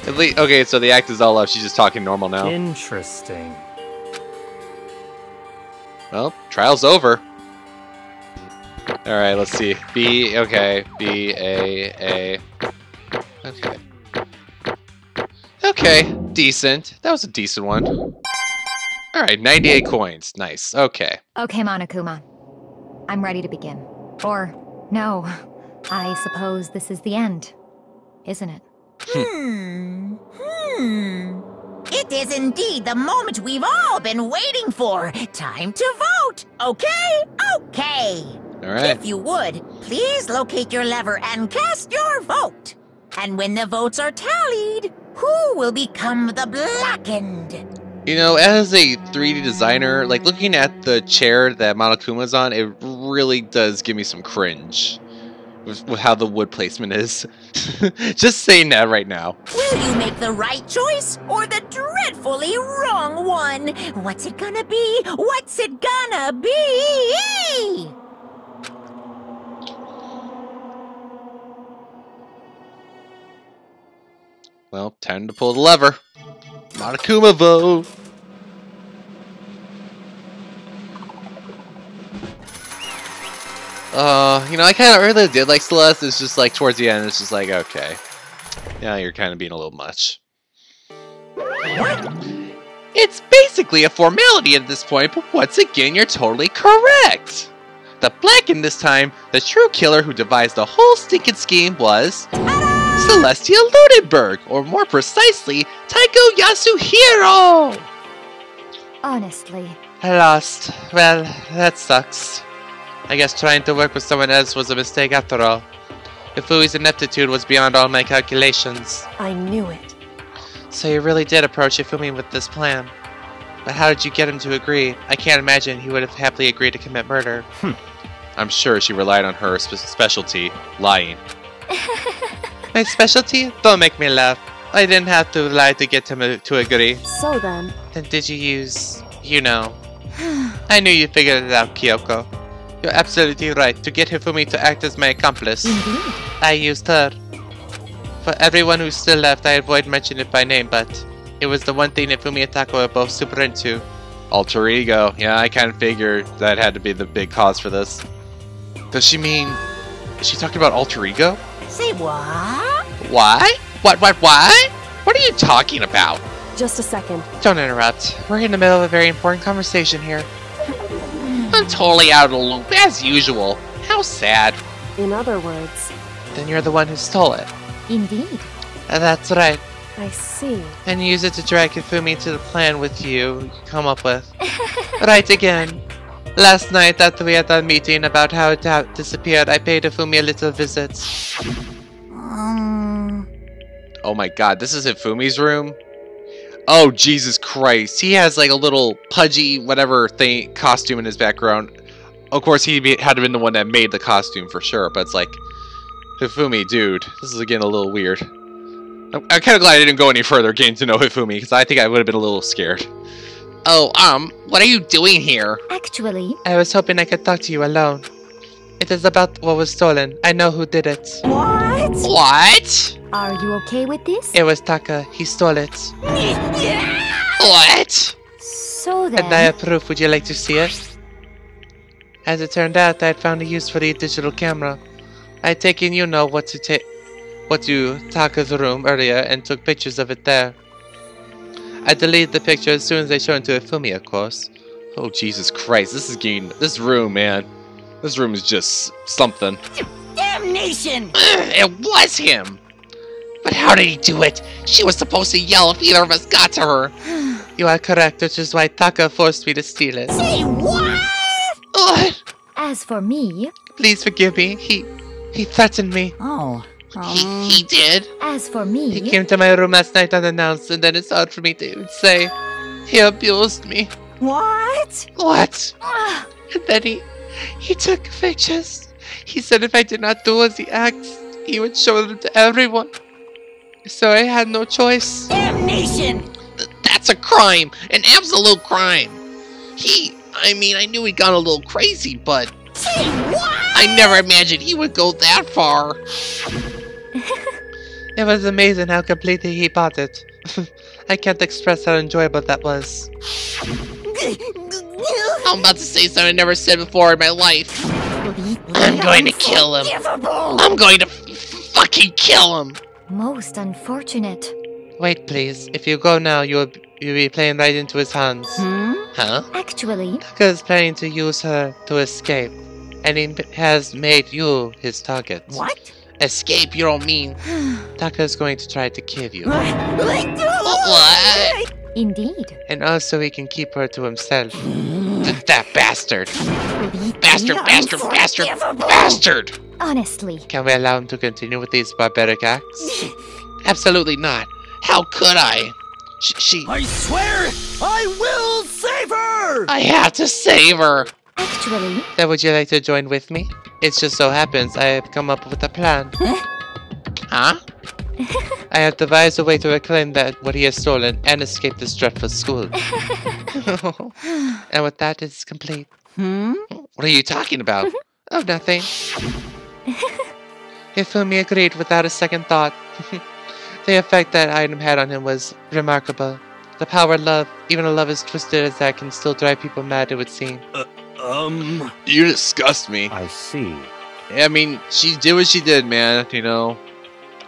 At least, okay, so the act is all up. She's just talking normal now. Interesting. Well, trial's over. All right, let's see. B, okay. B, A, A. Okay. Okay, decent. That was a decent one. All right, 98 coins. Nice. Okay. Okay, Monokuma. I'm ready to begin. Or, no, I suppose this is the end, isn't it? Hmm. Hmm. It is indeed the moment we've all been waiting for. Time to vote. Okay? Okay. All right. If you would, please locate your lever and cast your vote. And when the votes are tallied, who will become the blackened? You know, as a 3D designer, like looking at the chair that Monokuma's on, it really does give me some cringe with, with how the wood placement is. Just saying that right now. Will you make the right choice or the dreadfully wrong one? What's it gonna be? What's it gonna be? Well, time to pull the lever. Monokuma vote. Uh, you know, I kind of really did like Celeste. It's just like towards the end, it's just like, okay. Yeah, you're kind of being a little much. It's basically a formality at this point, but once again, you're totally correct. The Blackened this time, the true killer who devised the whole stinking scheme was Celestia Ludenberg, or more precisely, Taeko Yasuhiro! Honestly, I lost. Well, that sucks. I guess trying to work with someone else was a mistake after all. Hifumi's ineptitude was beyond all my calculations. I knew it. So you really did approach Hifumi with this plan. But how did you get him to agree? I can't imagine he would have happily agreed to commit murder. Hmm. I'm sure she relied on her spe- specialty, lying. My specialty? Don't make me laugh. I didn't have to lie to get him to agree. So then, Then did you use, you know? I knew you figured it out, Kyoko. You're absolutely right. To get Hifumi to act as my accomplice, indeed. I used her. For everyone who's still left, I avoid mentioning it by name, but it was the one thing Hifumi and Tako were both super into. Alter ego. Yeah, I kind of figured that had to be the big cause for this. Does she mean... Is she talking about alter ego? Say what? Why? What, what, what? What are you talking about? just a second. Don't interrupt. We're in the middle of a very important conversation here. I'm totally out of the loop, as usual. How sad. In other words, Then you're the one who stole it. Indeed. Uh, That's right. I see. And use it to drag Hifumi to the plan with you you come up with. right again. Last night, after we had that meeting about how it ha- disappeared, I paid Hifumi a little visit. Um, Oh my god, this is Hifumi's room? Oh, Jesus Christ. He has like a little pudgy, whatever thing, costume in his background. Of course, he be- had to been the one that made the costume for sure, but it's like, Hifumi, dude, this is getting a little weird. I'm, I'm kind of glad I didn't go any further getting to know Hifumi, because I think I would have been a little scared. Oh, um, what are you doing here? Actually, I was hoping I could talk to you alone. It is about what was stolen. I know who did it. what? What? are you okay with this? It was Taka. He stole it. What? So then... And I then, have proof. Would you like to see it? As it turned out, I had found a use for the digital camera. I had taken you know what to take, what to Taka's room earlier, and took pictures of it there. I deleted the picture as soon as I showed it to Hifumi, of course. Oh Jesus Christ! This is getting this room, man. This room is just something. Damnation! It was him. But how did he do it? She was supposed to yell if either of us got to her. You are correct, which is why Taka forced me to steal it. Say what? Ugh. as for me, Please forgive me. He he threatened me. Oh, He he um, did. as for me, He came to my room last night unannounced, and then it's hard for me to even say. He abused me. what? What? Ah. And then he he took pictures. He said if I did not do as he asked, he would show them to everyone. So I had no choice. Damnation! That's a crime, an absolute crime. He, I mean, I knew he'd gone a little crazy, but Say what? I never imagined he would go that far. it was amazing how completely he bought it. I can't express how enjoyable that was. I'm about to say something I never said before in my life. I'm going to kill him. I'm going to f- fucking kill him. most unfortunate. Wait, please. If you go now, you'll you'll be playing right into his hands. Hmm? Huh? Actually, Taka is planning to use her to escape, and he has made you his target. What? Escape? You don't mean Taka is going to try to kill you. What? What? indeed. And also he can keep her to himself. Th- that bastard. Bastard, bastard, bastard, bastard! Honestly, Can we allow him to continue with these barbaric acts? Absolutely not. How could I? Sh- she. I swear I will save her! I have to save her! Actually, Then would you like to join with me? It just so happens I have come up with a plan. Huh? I have devised a way to reclaim that what he has stolen and escape this dreadful school. and with that, it's complete. Hmm? What are you talking about? oh, nothing. Hifumi agreed without a second thought. the effect that item had on him was remarkable. The power of love, even a love as twisted as that, can still drive people mad, it would seem. Um, You disgust me. I see. I mean, she did what she did, man, you know.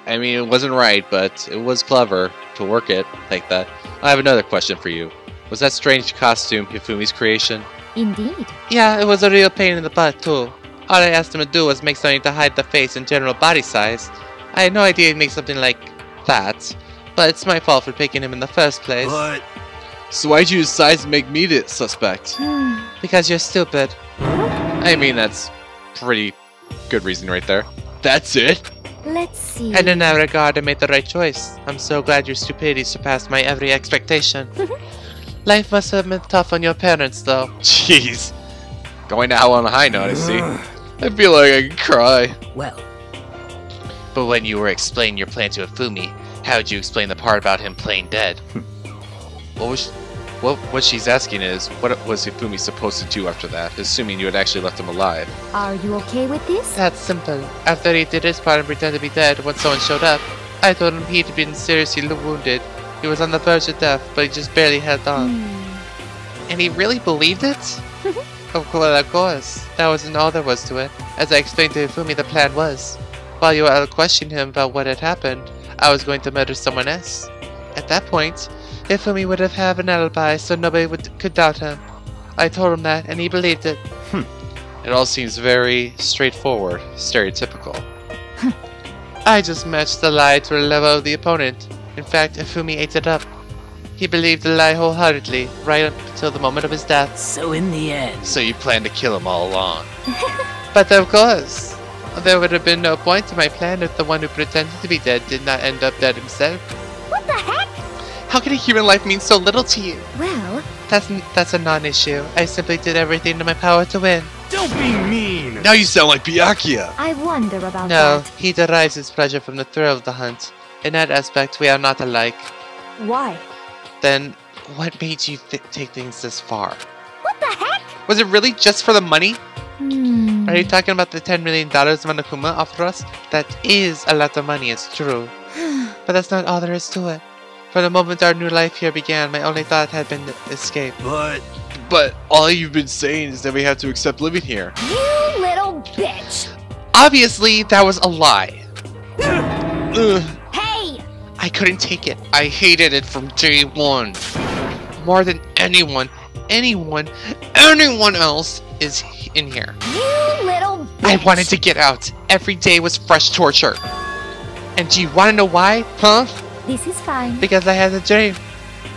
I mean, it wasn't right, but it was clever. to work it like that. I have another question for you. Was that strange costume Hifumi's creation? Indeed. Yeah, it was a real pain in the butt, too. All I asked him to do was make something to hide the face and general body size. I had no idea he'd make something like that, but it's my fault for picking him in the first place. But So why'd you decide to make me the suspect? Hmm. because you're stupid. I mean, that's pretty good reason right there. That's it? Let's see. And in that regard, I made the right choice. I'm so glad your stupidity surpassed my every expectation. Life must have been tough on your parents, though. Jeez. Going out on a high note, I see. I feel like I could cry. Well, But when you were explaining your plan to Hifumi, how'd you explain the part about him playing dead? what was what what she's asking is, what was Hifumi supposed to do after that, assuming you had actually left him alive? Are you okay with this? That's simple. After he did his part and pretended to be dead when someone showed up, I told him he'd been seriously wounded. He was on the verge of death, but he just barely held on. Hmm. And he really believed it? of course, of course. That wasn't all there was to it. As I explained to Hifumi, the plan was. While you were questioning him about what had happened, I was going to murder someone else. At that point, Hifumi would have had an alibi, so nobody would, could doubt him. I told him that, and he believed it. Hmm. It all seems very straightforward, stereotypical. Hmm. I just matched the lie to the level of the opponent. In fact, Hifumi ate it up. He believed the lie wholeheartedly, right up until the moment of his death. so in the end, So you planned to kill him all along. but of course, there would have been no point to my plan if the one who pretended to be dead did not end up dead himself. What the heck? How can a human life mean so little to you? Well, That's that's a non-issue. I simply did everything in my power to win. don't be mean. Now you sound like Byakuya. I wonder about No, that. he derives his pleasure from the thrill of the hunt. In that aspect, we are not alike. Why? Then, what made you th- take things this far? What the heck? Was it really just for the money? Hmm. Are you talking about the $10 million Monokuma offered us? That is a lot of money, it's true. but that's not all there is to it. From the moment our new life here began, my only thought had been escape. But But all you've been saying is that we have to accept living here. You little bitch! Obviously, that was a lie. Hey! I couldn't take it. I hated it from day one. More than anyone, anyone, anyone else is in here. You little bitch! I wanted to get out. Every day was fresh torture. And do you want to know why? Huh? This is fine. Because I had a dream.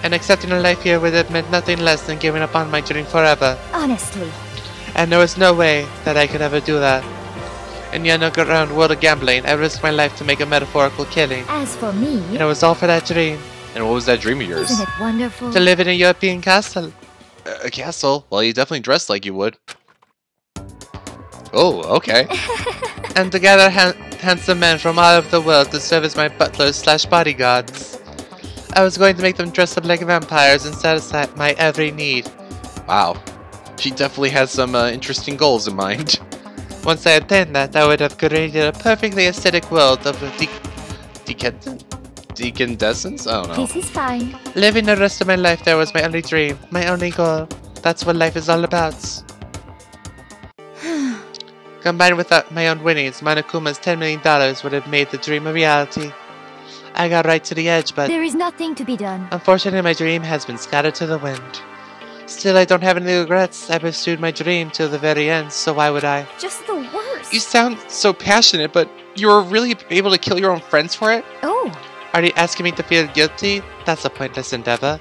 And accepting a life here would have meant nothing less than giving up on my dream forever. Honestly. And there was no way that I could ever do that. In the underground world of gambling, I risked my life to make a metaphorical killing. As for me, And it was all for that dream. And what was that dream of yours? isn't it wonderful? To live in a European castle. A castle? Well, you definitely dressed like you would. Oh, okay. and to gather han- handsome men from all over the world to serve as my butlers slash bodyguards. I was going to make them dress up like vampires and satisfy my every need. Wow. She definitely has some uh, interesting goals in mind. Once I attained that, I would have created a perfectly aesthetic world of de- decadent? Decandescence? I don't know. This is fine. Living the rest of my life there was my only dream, my only goal. That's what life is all about. Combined with uh, my own winnings, Monokuma's $10 million would have made the dream a reality. I got right to the edge, but There is nothing to be done. unfortunately my dream has been scattered to the wind. Still, I don't have any regrets. I pursued my dream till the very end, so why would I? Just the worst. You sound so passionate, but you were really able to kill your own friends for it? Oh, Are you asking me to feel guilty? That's a pointless endeavor.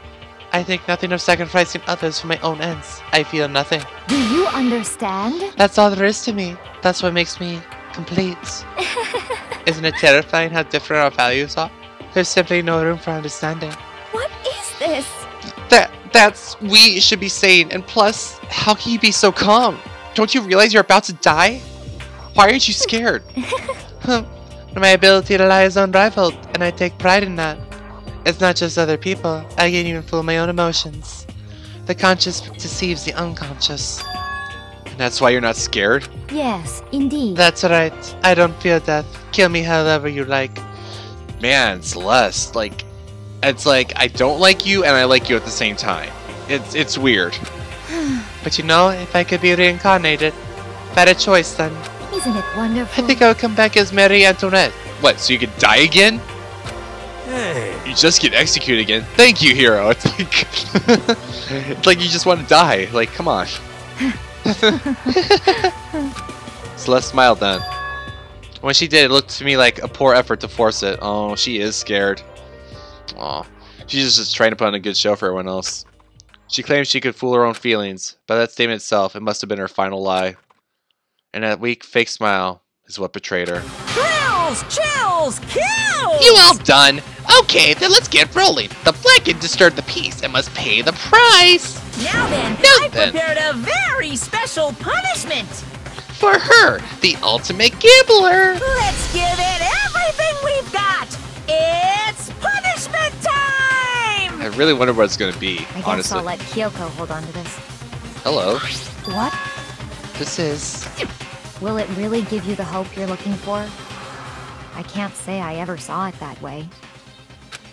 I think nothing of sacrificing others for my own ends. I feel nothing. do you understand? That's all there is to me. That's what makes me complete. Isn't it terrifying how different our values are? There's simply no room for understanding. What is this? That that's we should be saying. And plus, how can you be so calm? Don't you realize you're about to die? Why aren't you scared? My ability to lie is unrivaled, and I take pride in that. It's not just other people. I can even fool my own emotions. The conscious deceives the unconscious. And that's why you're not scared? Yes, indeed. That's right. I don't fear death. Kill me however you like. Man, Celeste, like, it's like I don't like you and I like you at the same time. It's it's weird. but you know, if I could be reincarnated, if I had a choice, then Isn't it wonderful? I think I would come back as Marie Antoinette. What? So you could die again? Hey, you just get executed again. Thank you, Hiro. It's like, it's like you just want to die. Like, come on. Celeste smiled then. When she did, it looked to me like a poor effort to force it. Oh, she is scared. Aw. She's just trying to put on a good show for everyone else. She claims she could fool her own feelings. By that statement itself, it must have been her final lie. And that weak, fake smile is what betrayed her. Thrills, chills, kills! You all done? Okay, then let's get rolling. The flag disturbed the peace and must pay the price. Now then, Now I then. prepared a very special punishment. For her, the ultimate gambler. Let's give it everything we've got. It's punishment time! I really wonder what it's going to be, I guess honestly. I'll let Kyoko hold on to this. Hello. What? This is... Will it really give you the hope you're looking for? I can't say I ever saw it that way.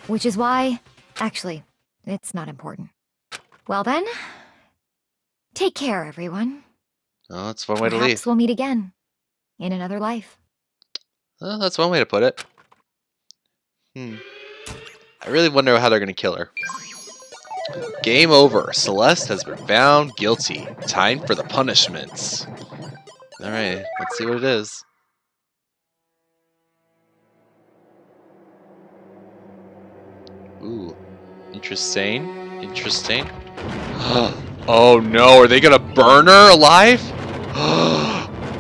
Which is why... Actually, it's not important. Well then... Take care, everyone. Oh, that's one way to Perhaps leave. we'll meet again. In another life. Oh, that's one way to put it. Hmm. I really wonder how they're going to kill her. Game over. Celeste has been found guilty. Time for the punishments. Alright, let's see what it is. Ooh. Interesting. Interesting. oh no, are they gonna burn her alive?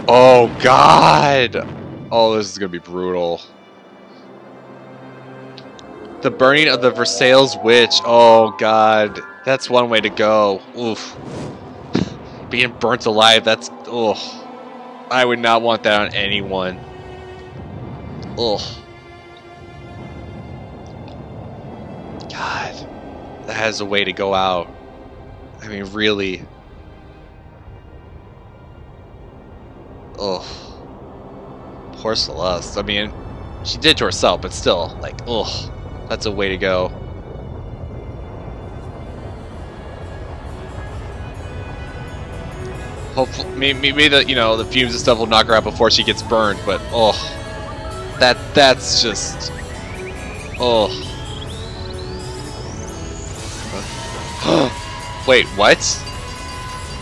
oh god! Oh, this is gonna be brutal. The burning of the Versailles witch. Oh god, that's one way to go. Oof. Being burnt alive. That's oh. I would not want that on anyone. Ugh. God, that has a way to go out. I mean, really. Ugh. Poor Celeste. I mean, she did to herself, but still, like, ugh. That's a way to go. Hopefully, maybe, maybe the you know the fumes and stuff will knock her out before she gets burned. But oh, that that's just oh. Wait, what?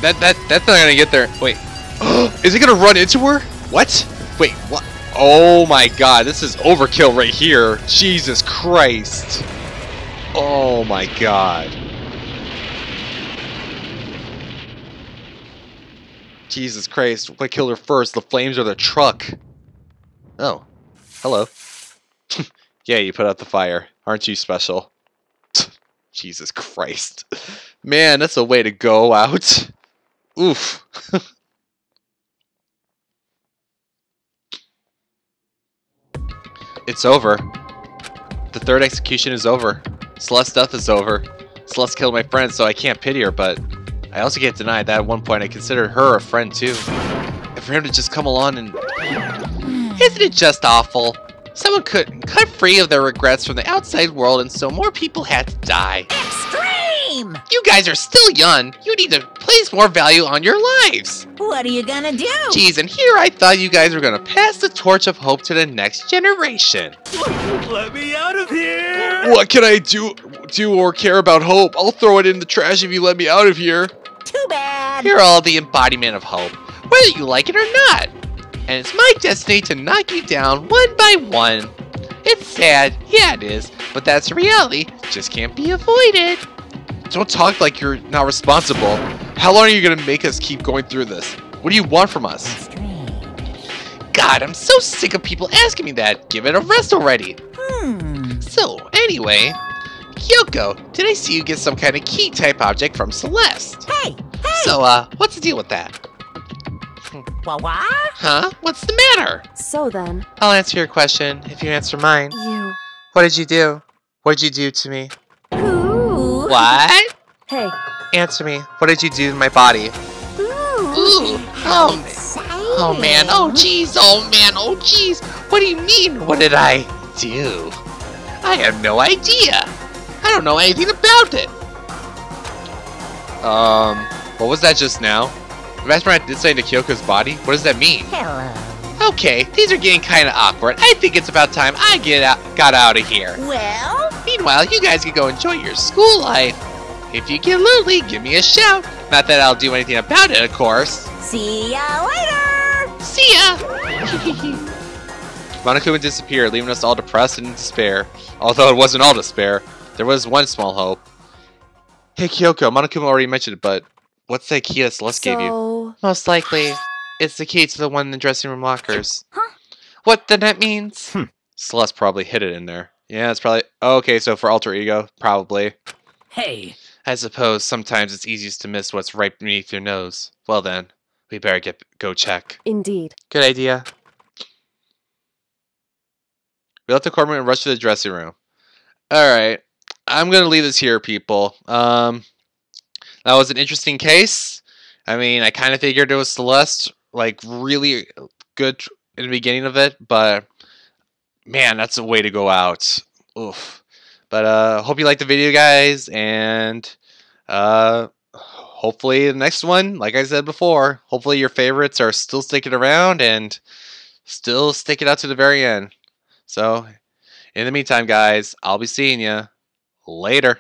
That that that's not gonna get there. Wait, is it gonna run into her? What? Wait, what? Oh my god, this is overkill right here. Jesus Christ. Oh my god. Jesus Christ, what killed her first? The flames or the truck? Oh. Hello. yeah, you put out the fire. Aren't you special? Jesus Christ. Man, that's a way to go out. Oof. it's over. The third execution is over. Celeste's death is over. Celeste killed my friend, so I can't pity her, but I also can't deny that at one point I considered her a friend too. And for him to just come along and... Hmm. Isn't it just awful? Someone could cut free of their regrets from the outside world and so more people had to die. Extreme! You guys are still young. You need to place more value on your lives. What are you gonna do? Geez, and here I thought you guys were gonna pass the torch of hope to the next generation. Let me out of here! What can I do do or care about hope? I'll throw it in the trash if you let me out of here. Too bad. You're all the embodiment of hope, whether you like it or not. And it's my destiny to knock you down one by one. It's sad, yeah it is, but that's reality, just can't be avoided. Don't talk like you're not responsible. How long are you gonna make us keep going through this? What do you want from us? God, I'm so sick of people asking me that. Give it a rest already. Hmm. So, anyway, Kyoko, did I see you get some kind of key type object from Celeste? Hey, hey! So, uh, what's the deal with that? What, what? Huh? What's the matter? So then, I'll answer your question if you answer mine. you. What did you do? What did you do to me? Ooh. What? Hey, Answer me. What did you do to my body? Ooh. Oh, man. Oh, man. Oh, jeez. Oh, man. Oh, jeez. What do you mean? What did I do? I have no idea. I don't know anything about it. Um, what was that just now? Remember I did say to Kyoko's body? What does that mean? Hello. Okay, these are getting kind of awkward. I think it's about time I get out, got out of here. Well, Meanwhile, Meanwhile, you guys can go enjoy your school life. If you get lonely, give me a shout. Not that I'll do anything about it, of course. See ya later! See ya! Monokuma disappeared, leaving us all depressed and in despair. Although it wasn't all despair, there was one small hope. Hey Kyoko, Monokuma already mentioned it, but what's that key that Celeste gave you? Most likely, it's the key to the one in the dressing room lockers. What then that means? Hmm. Celeste probably hid it in there. Yeah, it's probably oh, okay. So for alter ego, probably. Hey, I suppose sometimes it's easiest to miss what's right beneath your nose. Well then, we better get go check. indeed. Good idea. We left the courtroom and rushed to the dressing room. All right, I'm gonna leave this here, people. Um, that was an interesting case. I mean, I kind of figured it was Celeste, like really good in the beginning of it, but man, that's a way to go out. Oof. But uh, hope you liked the video, guys, and uh, hopefully the next one, like I said before, hopefully your favorites are still sticking around and still sticking out to the very end. So, in the meantime, guys, I'll be seeing you later.